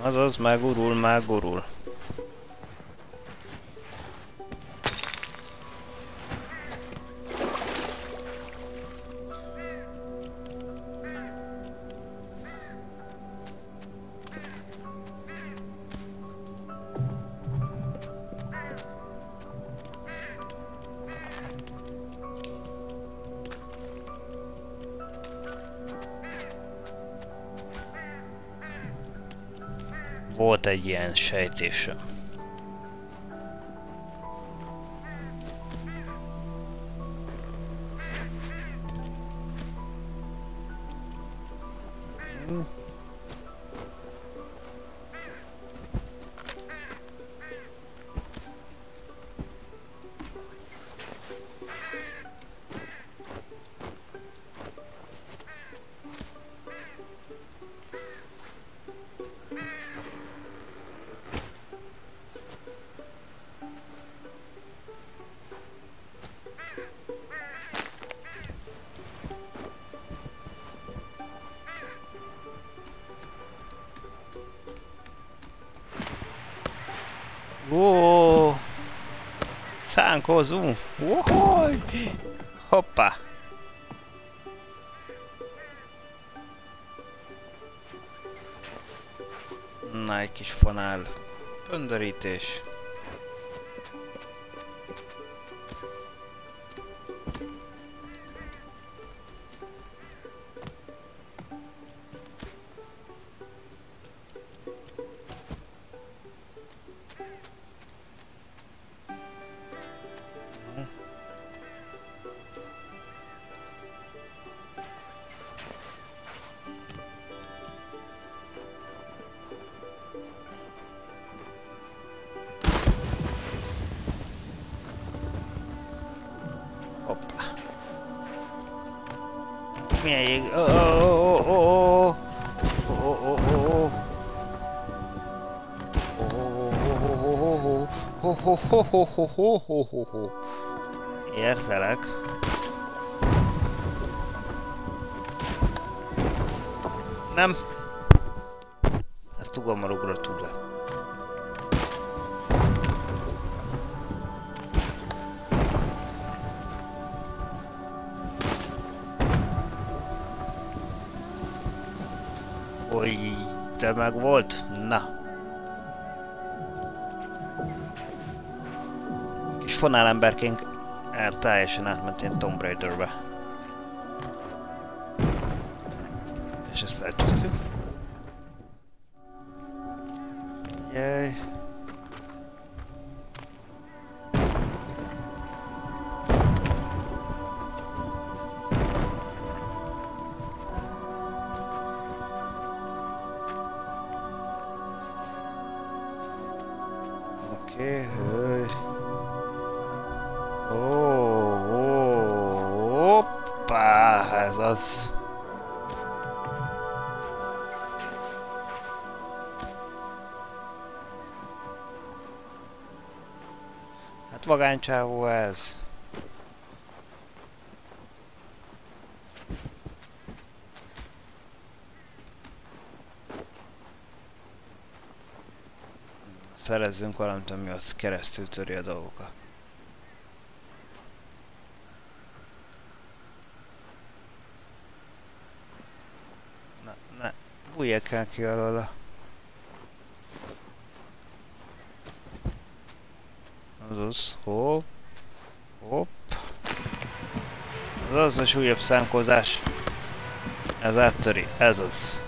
Azaz, megurul, megurul. Sejtésem. Szánkozunk. Ohoj! Hoppá! Na, egy kis fonál. Pöndörítés. Ho, ho, ho, ho, ho, ho. Értelek. Nem. Ez tugammal ugrottunk le. Hogy te meg volt? Na. Kis fonálemberként el, teljesen átment ilyen Tomb Raider-be. És ezt. Ez az. Hát vagánycsávó ez. Szerezzünk valamit, ami ott keresztül töri a dolgokat. Na, ne, bújjak el ki alóla. Azaz, hopp, hopp. Ez az a súlyabb számkozás. Ez áttöri, ez az.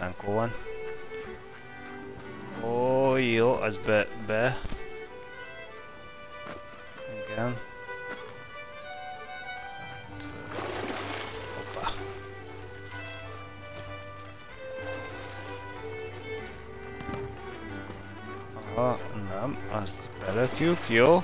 Szánkó van. Ó, jó, az be, be. Igen. Hoppá. Aha, nem, azt belökjük, jó.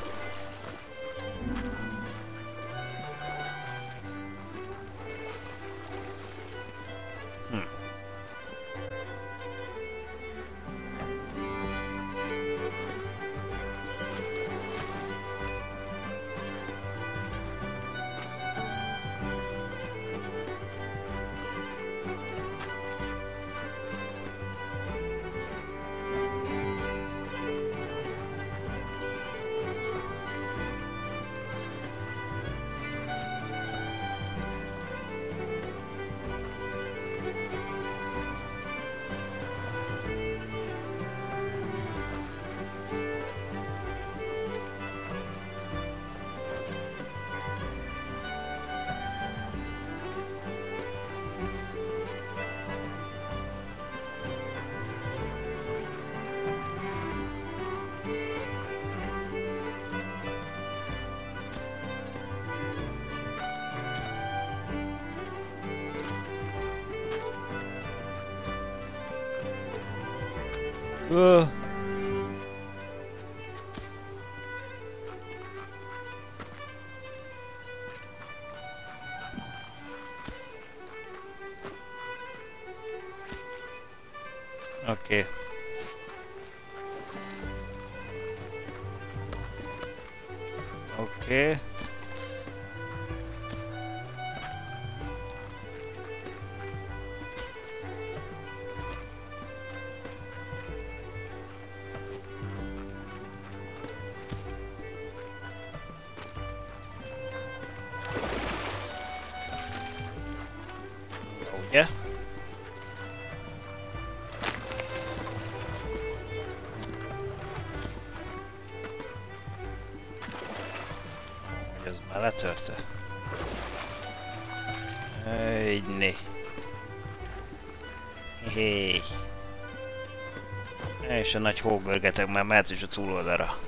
És a nagy hógörgetek már mehet is a túloldalra.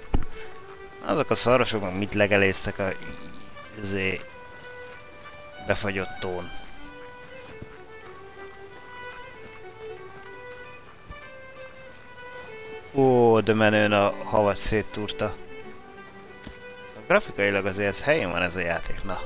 Azok a szarosok meg mit legelésztek a... Izé... Befagyott tón. Ó, de menőn a havas széttúrta. Szóval grafikailag azért ez helyén van ez a játék, na.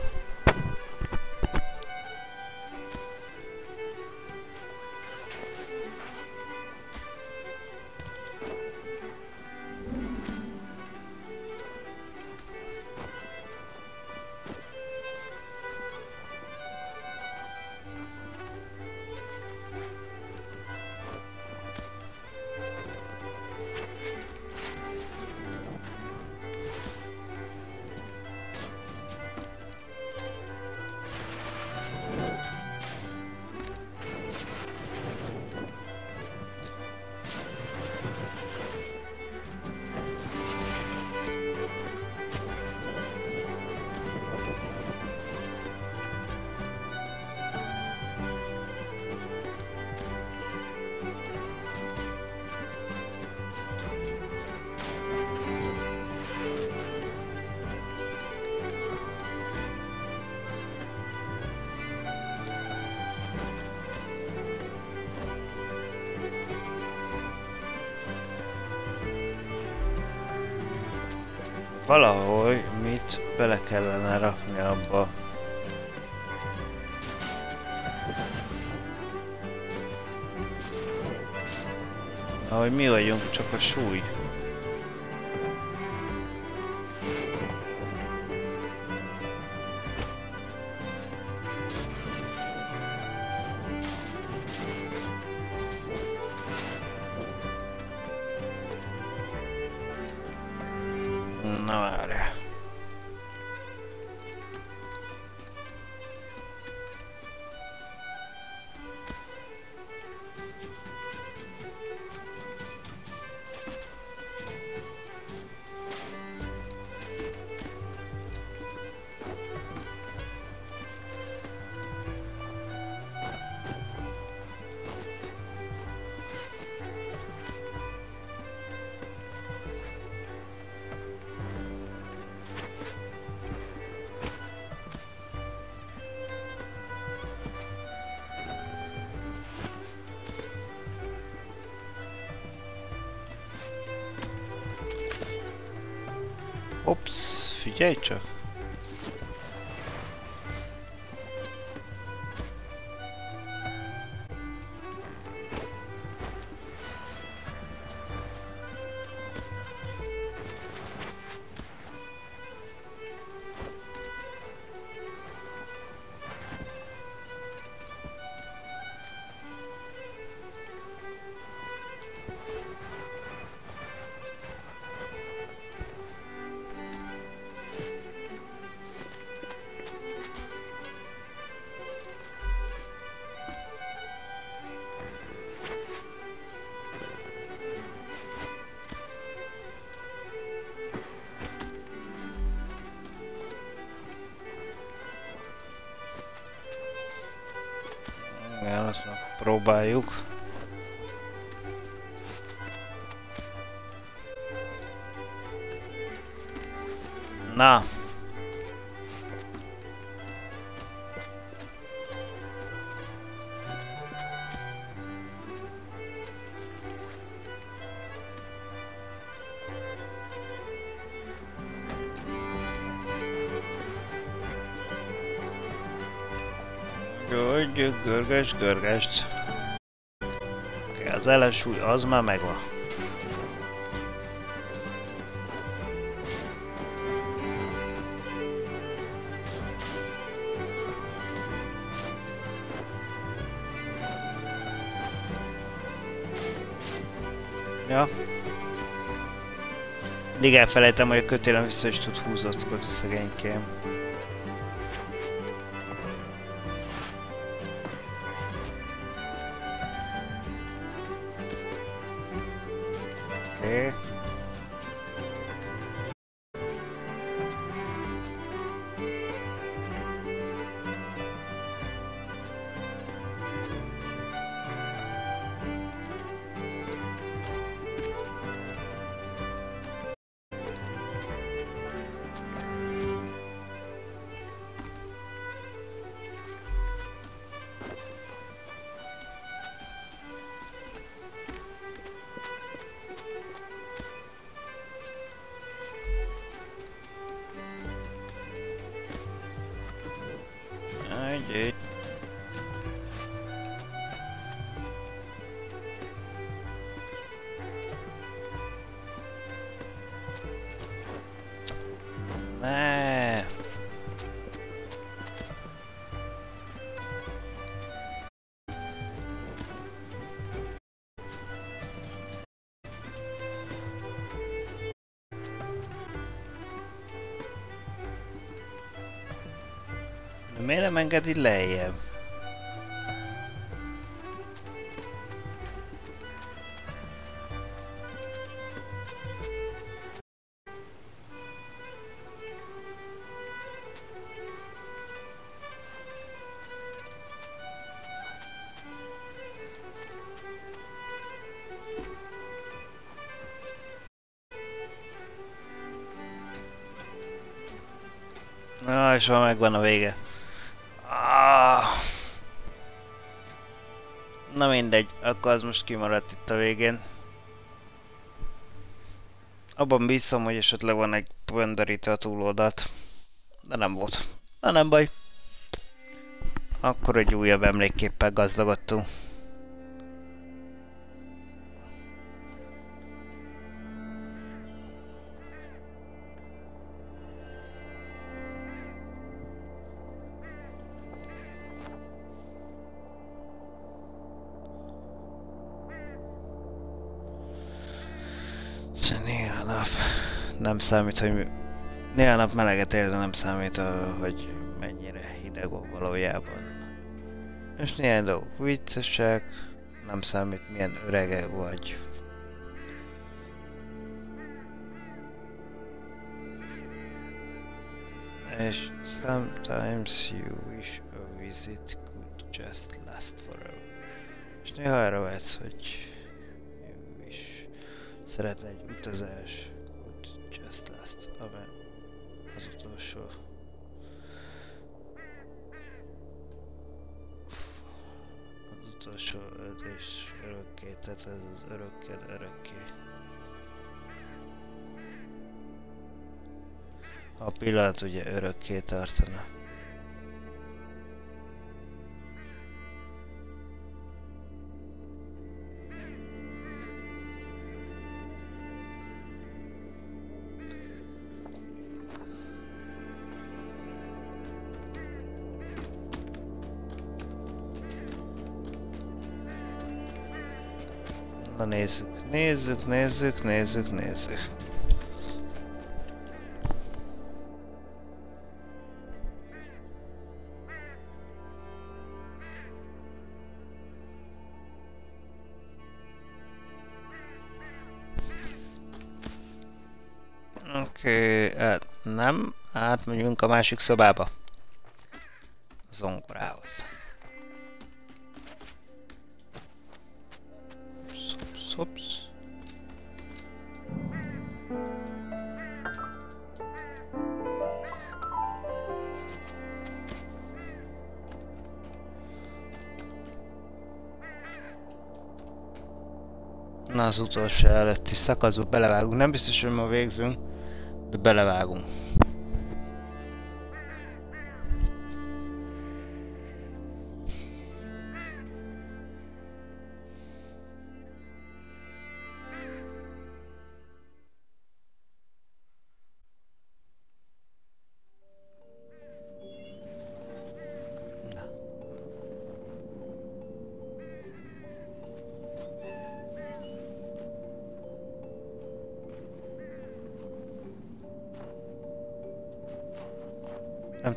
Valahogy mit bele kellene rakni abba. Ahogy mi vagyunk, csak a súly. Ops, figyelj csak! próbáljuk. Na. Görgös, görgös, görgös az ellensúly az már megvan. Ja. Mindig elfelejtem, hogy a kötélem vissza is tud húzózkodni szegénykém. 哎。Miért nem engedi lejjebb? Na, és már megvan a vége. Na mindegy, akkor az most kimaradt itt a végén. Abban bízom, hogy esetleg van egy Wenderite a túloldat. De nem volt. Na nem baj. Akkor egy újabb emlékképpel gazdagodtunk. Számít, hogy néha nap meleget ér, de nem számít, hogy mennyire hideg valójában. És néhány dolgok viccesek, nem számít milyen örege vagy. És sometimes you wish a visit could just last forever. És néha arra vetsz, hogy you wish szeretne egy utazás, örökké, tehát ez az örökké, örökké. A pillanat ugye örökké tartana. Nézzük, nézzük, nézzük, nézzük, nézzük. Oké, okay, hát nem, átmegyünk a másik szobába. Na az utolsó előtti szakaszba belevágunk. Nem biztos, hogy ma végzünk, de belevágunk.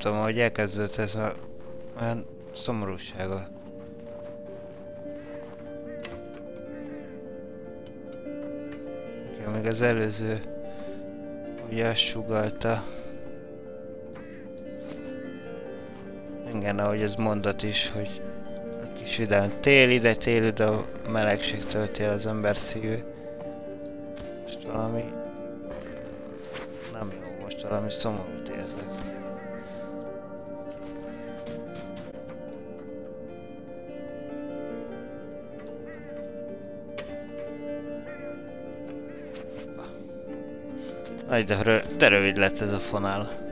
Tudom, hogy elkezdődött ez a olyan szomorúsága. Még az előző ugye azt sugalta. Igen, ahogy ez mondat is, hogy a kis vidám tél ide, tél ide, a melegség tölti az ember szívű. Most valami nem jó, most valami szomorút De rövid lett ez a fonál.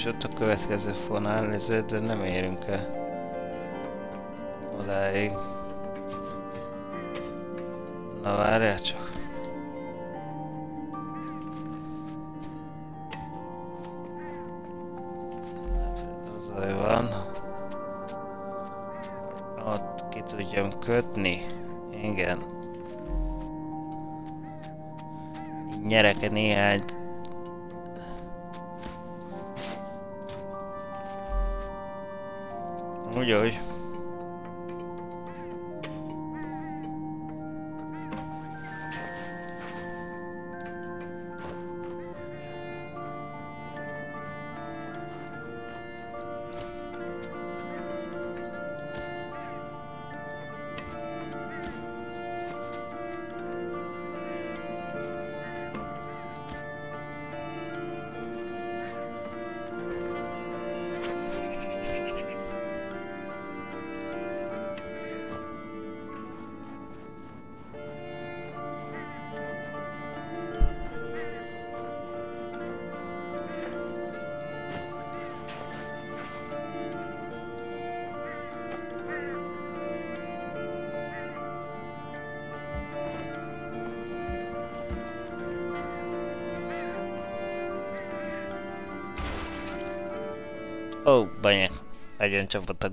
És ott a következő fonál, de nem érünk el odáig. Na várjál csak. Az van. Ott ki tudjam kötni. Igen. Nyerek néhány Egyen csapott a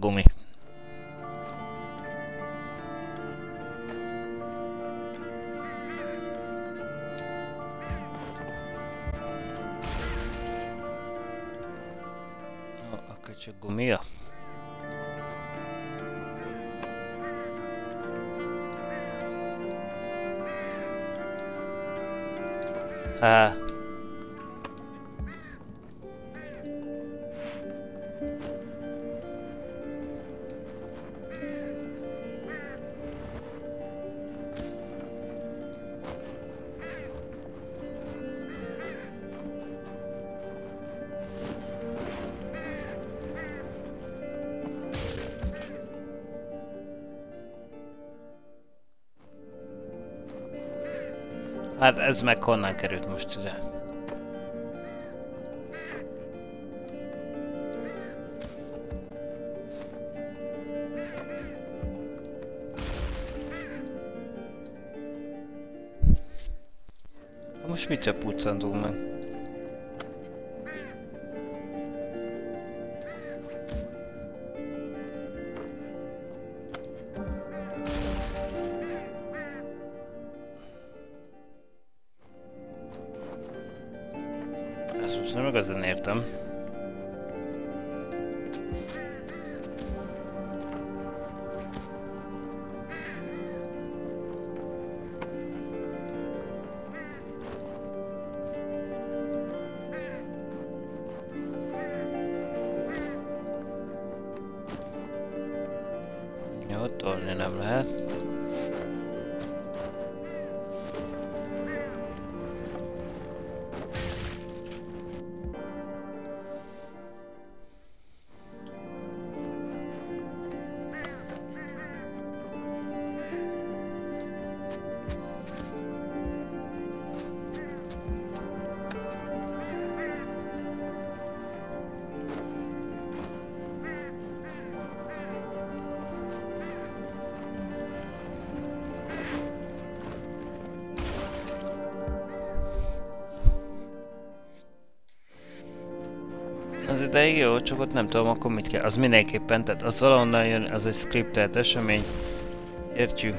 ez meg honnan került most ide? Most mit puccandunk meg? Csak ott nem tudom akkor mit kell. Az mindenképpen, tehát az valahonnan jön, az egy scriptelt esemény. Értjük.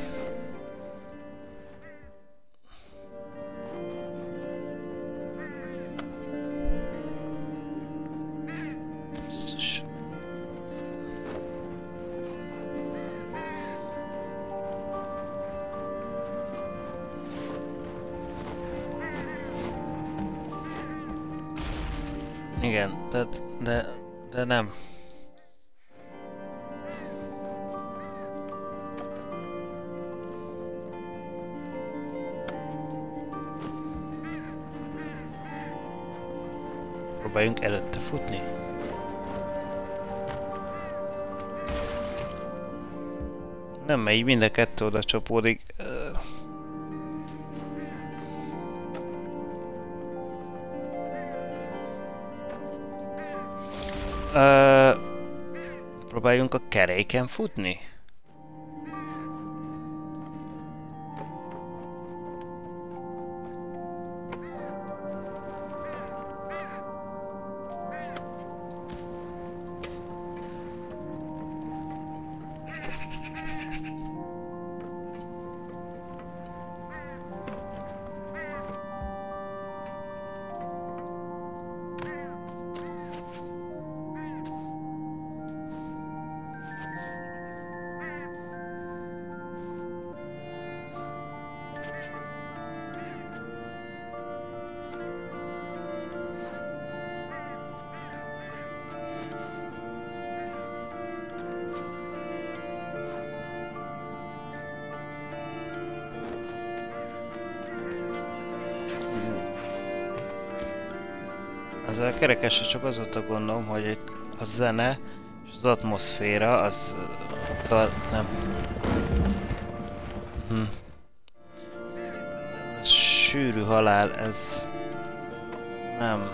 Nem, mert így mind a kettő oda csapódik. Ö, próbáljunk a keréken futni? A csak az volt a gondom, hogy a zene és az atmoszféra, az... Szóval nem... Hm. Sűrű halál, ez... Nem.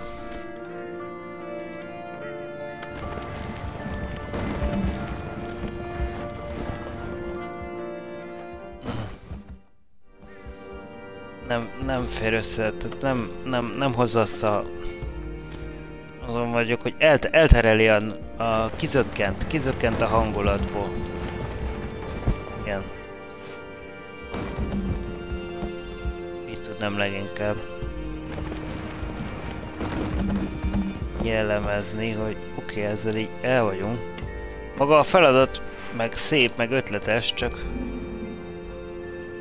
Nem, nem fér össze, tehát nem, nem, nem hozza azt a vagyok, hogy el, eltereli a, a kizökkent, kizökkent a hangulatból. Igen. Így tudnám leginkább jellemezni, hogy oké, okay, ezzel így el vagyunk. Maga a feladat meg szép, meg ötletes, csak,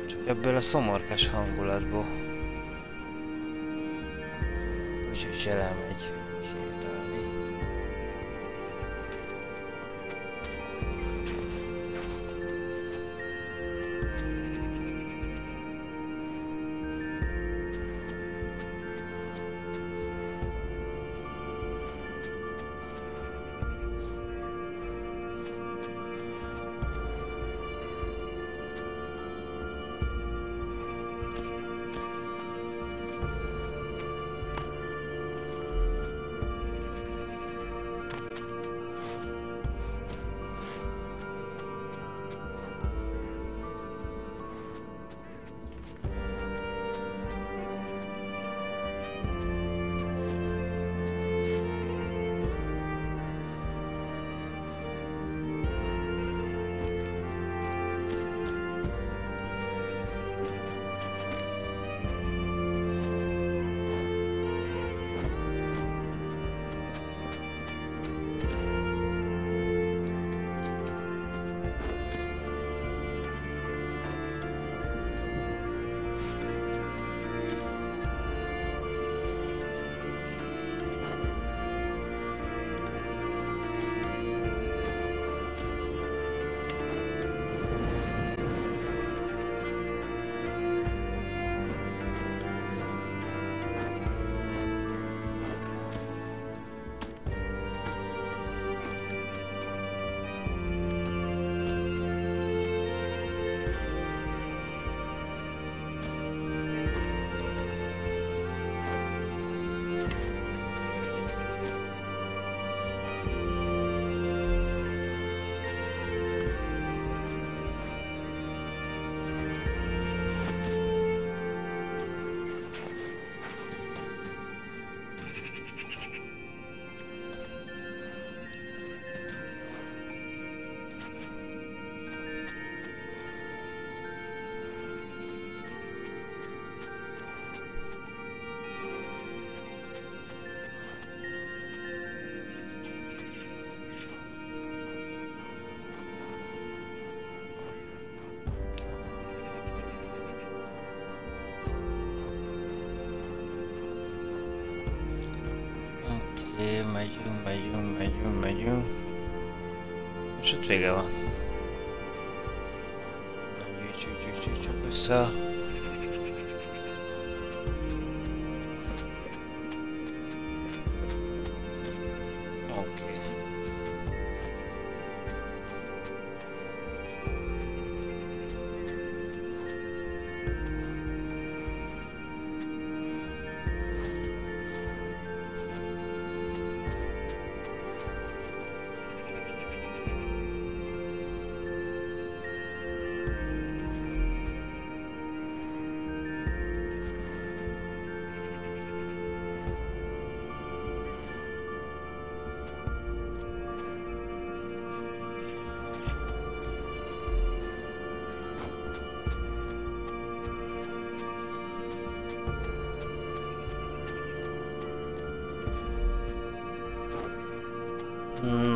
csak ebből a szomorkás hangulatból. Úgyhogy elmegy. És ott vége van. Gyűjtsük,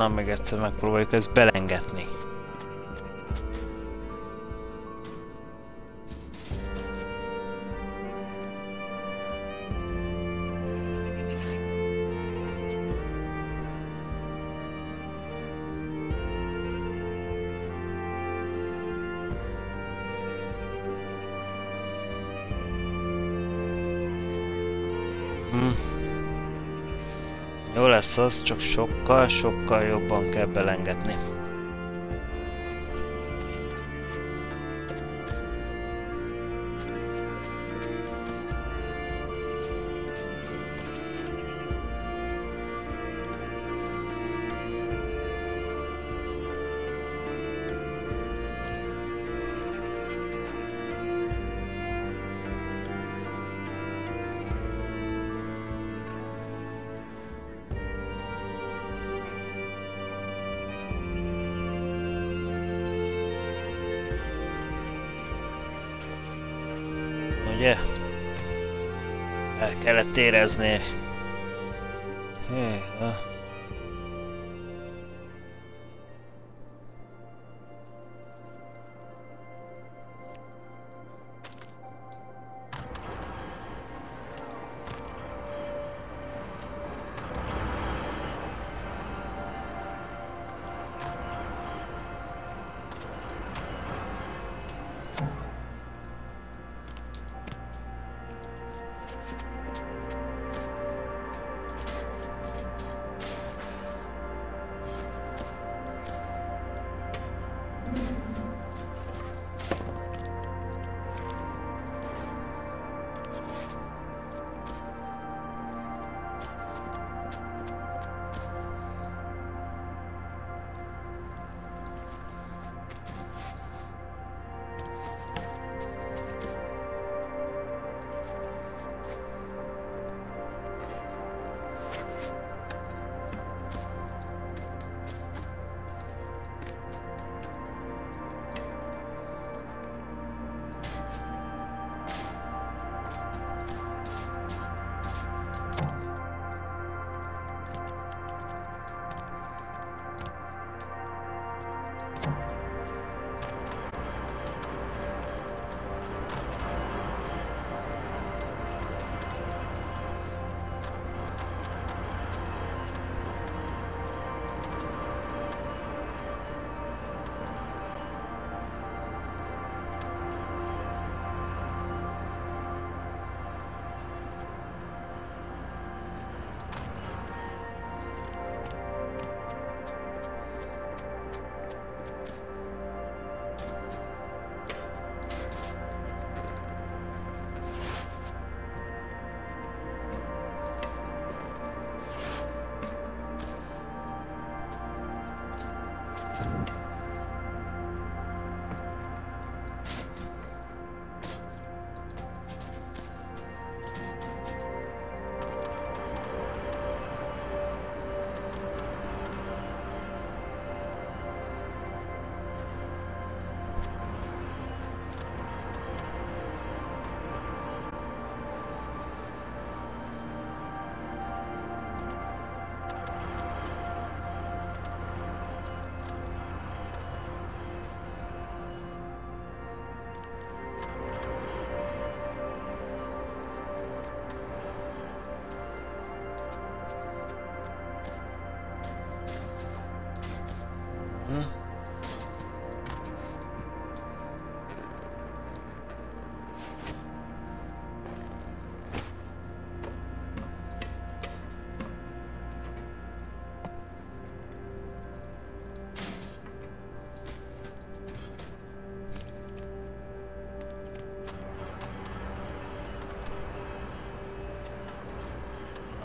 Na, még egyszer megpróbáljuk ezt belengetni. Az, csak sokkal-sokkal jobban kell belengetni. Érezni.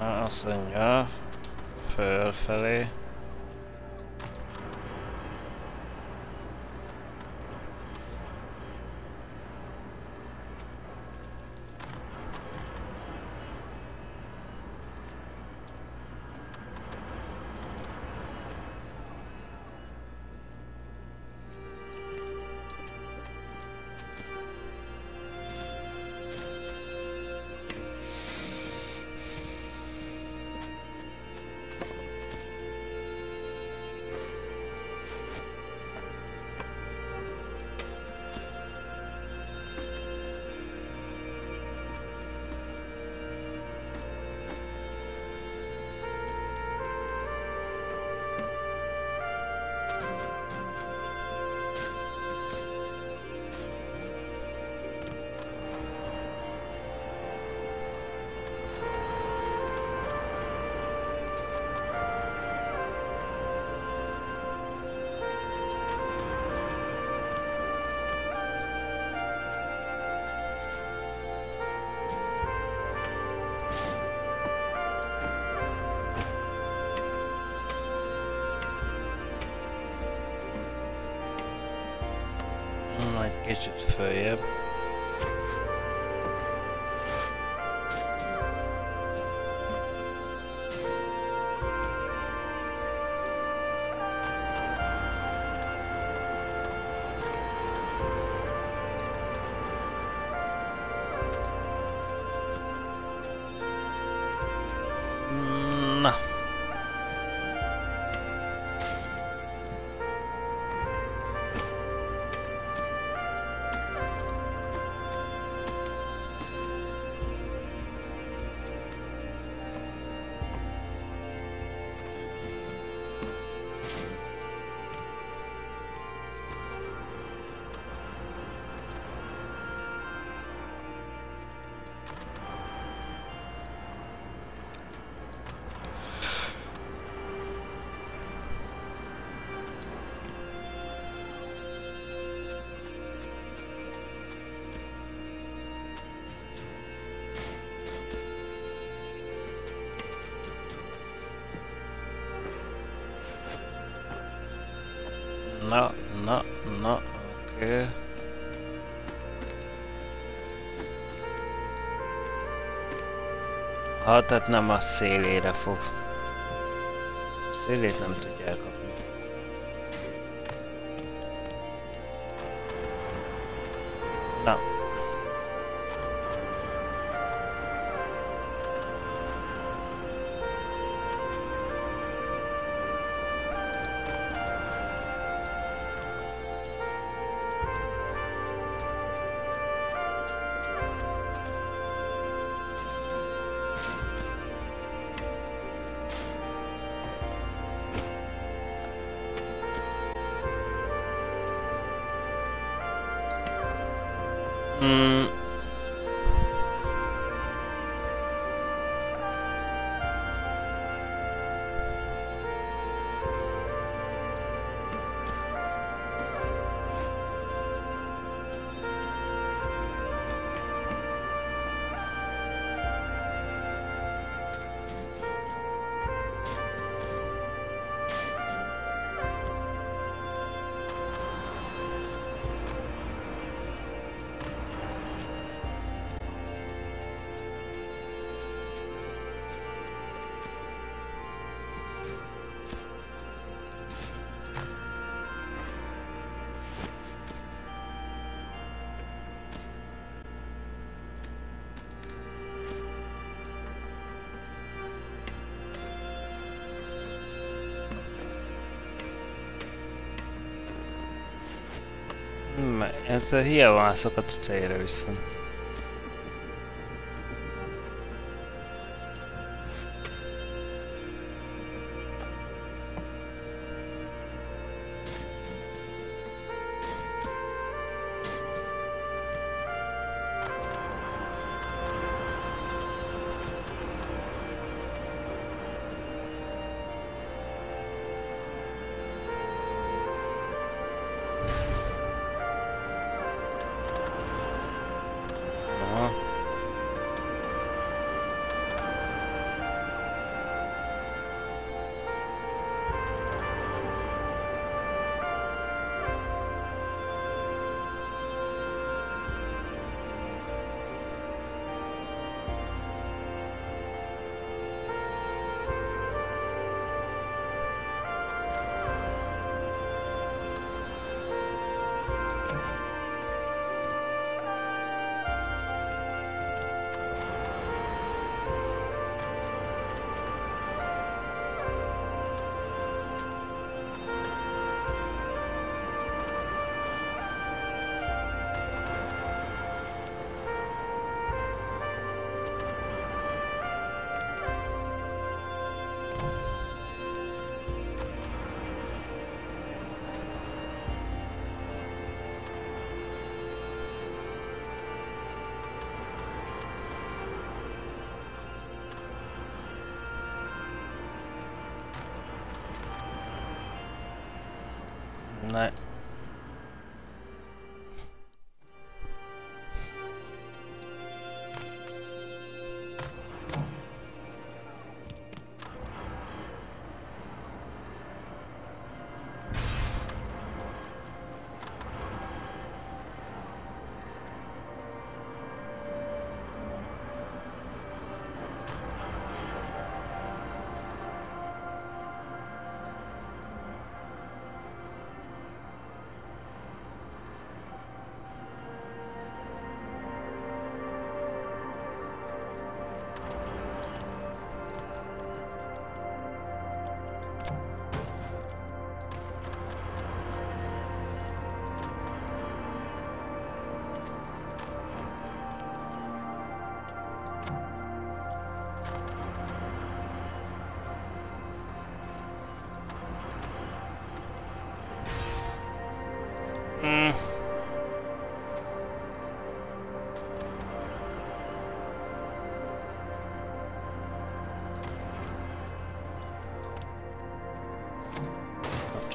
Azt mondja, fölfelé. Na, egy kicsit följebb. Na. Na, na, na, oké. Okay. Ha, tehát nem a szélére fog. A szélét nem tudja Me- Ez hiába mászok a tetejére viszont.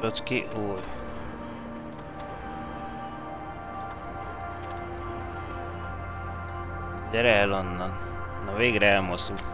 Alakítsod ki új. Gyere el onnan. Na végre elmozdul.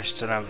Istenem.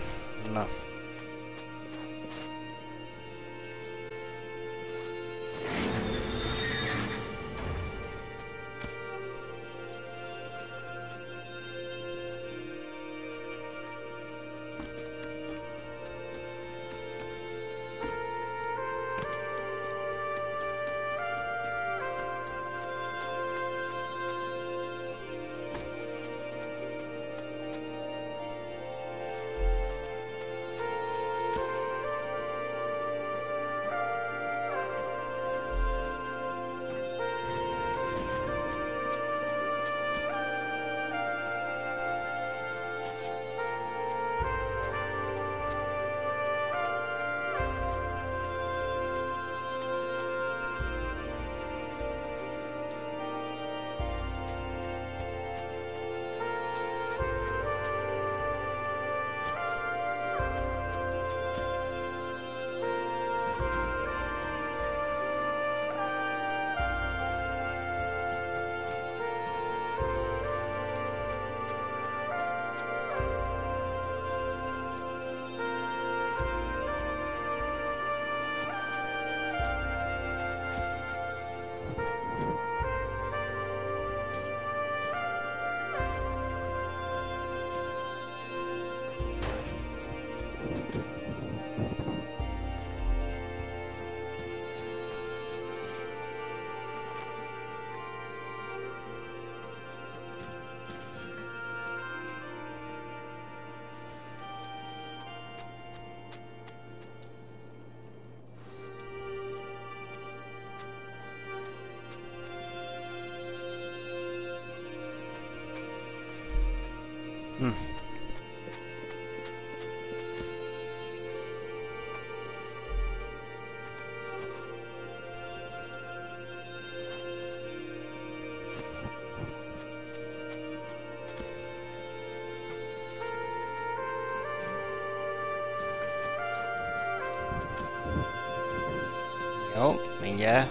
Mindjárt.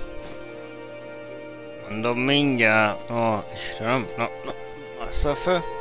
Mondom mindjárt. Ó, oh, Istenem, na, na, assza.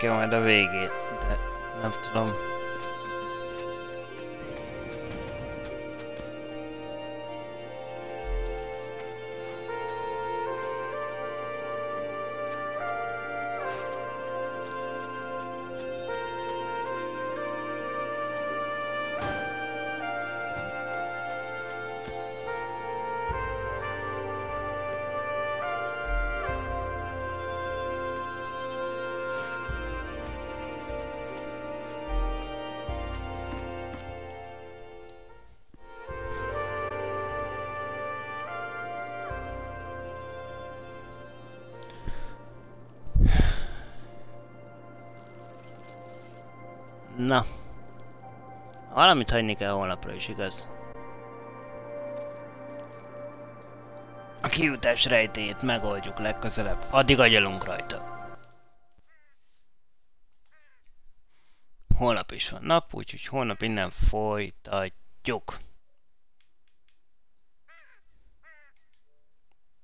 Kell majd a végét, Valamit hagyni kell holnapra is, igaz? A kijutás rejtélyét megoldjuk legközelebb. Addig agyalunk rajta. Holnap is van nap, úgyhogy holnap innen folytatjuk.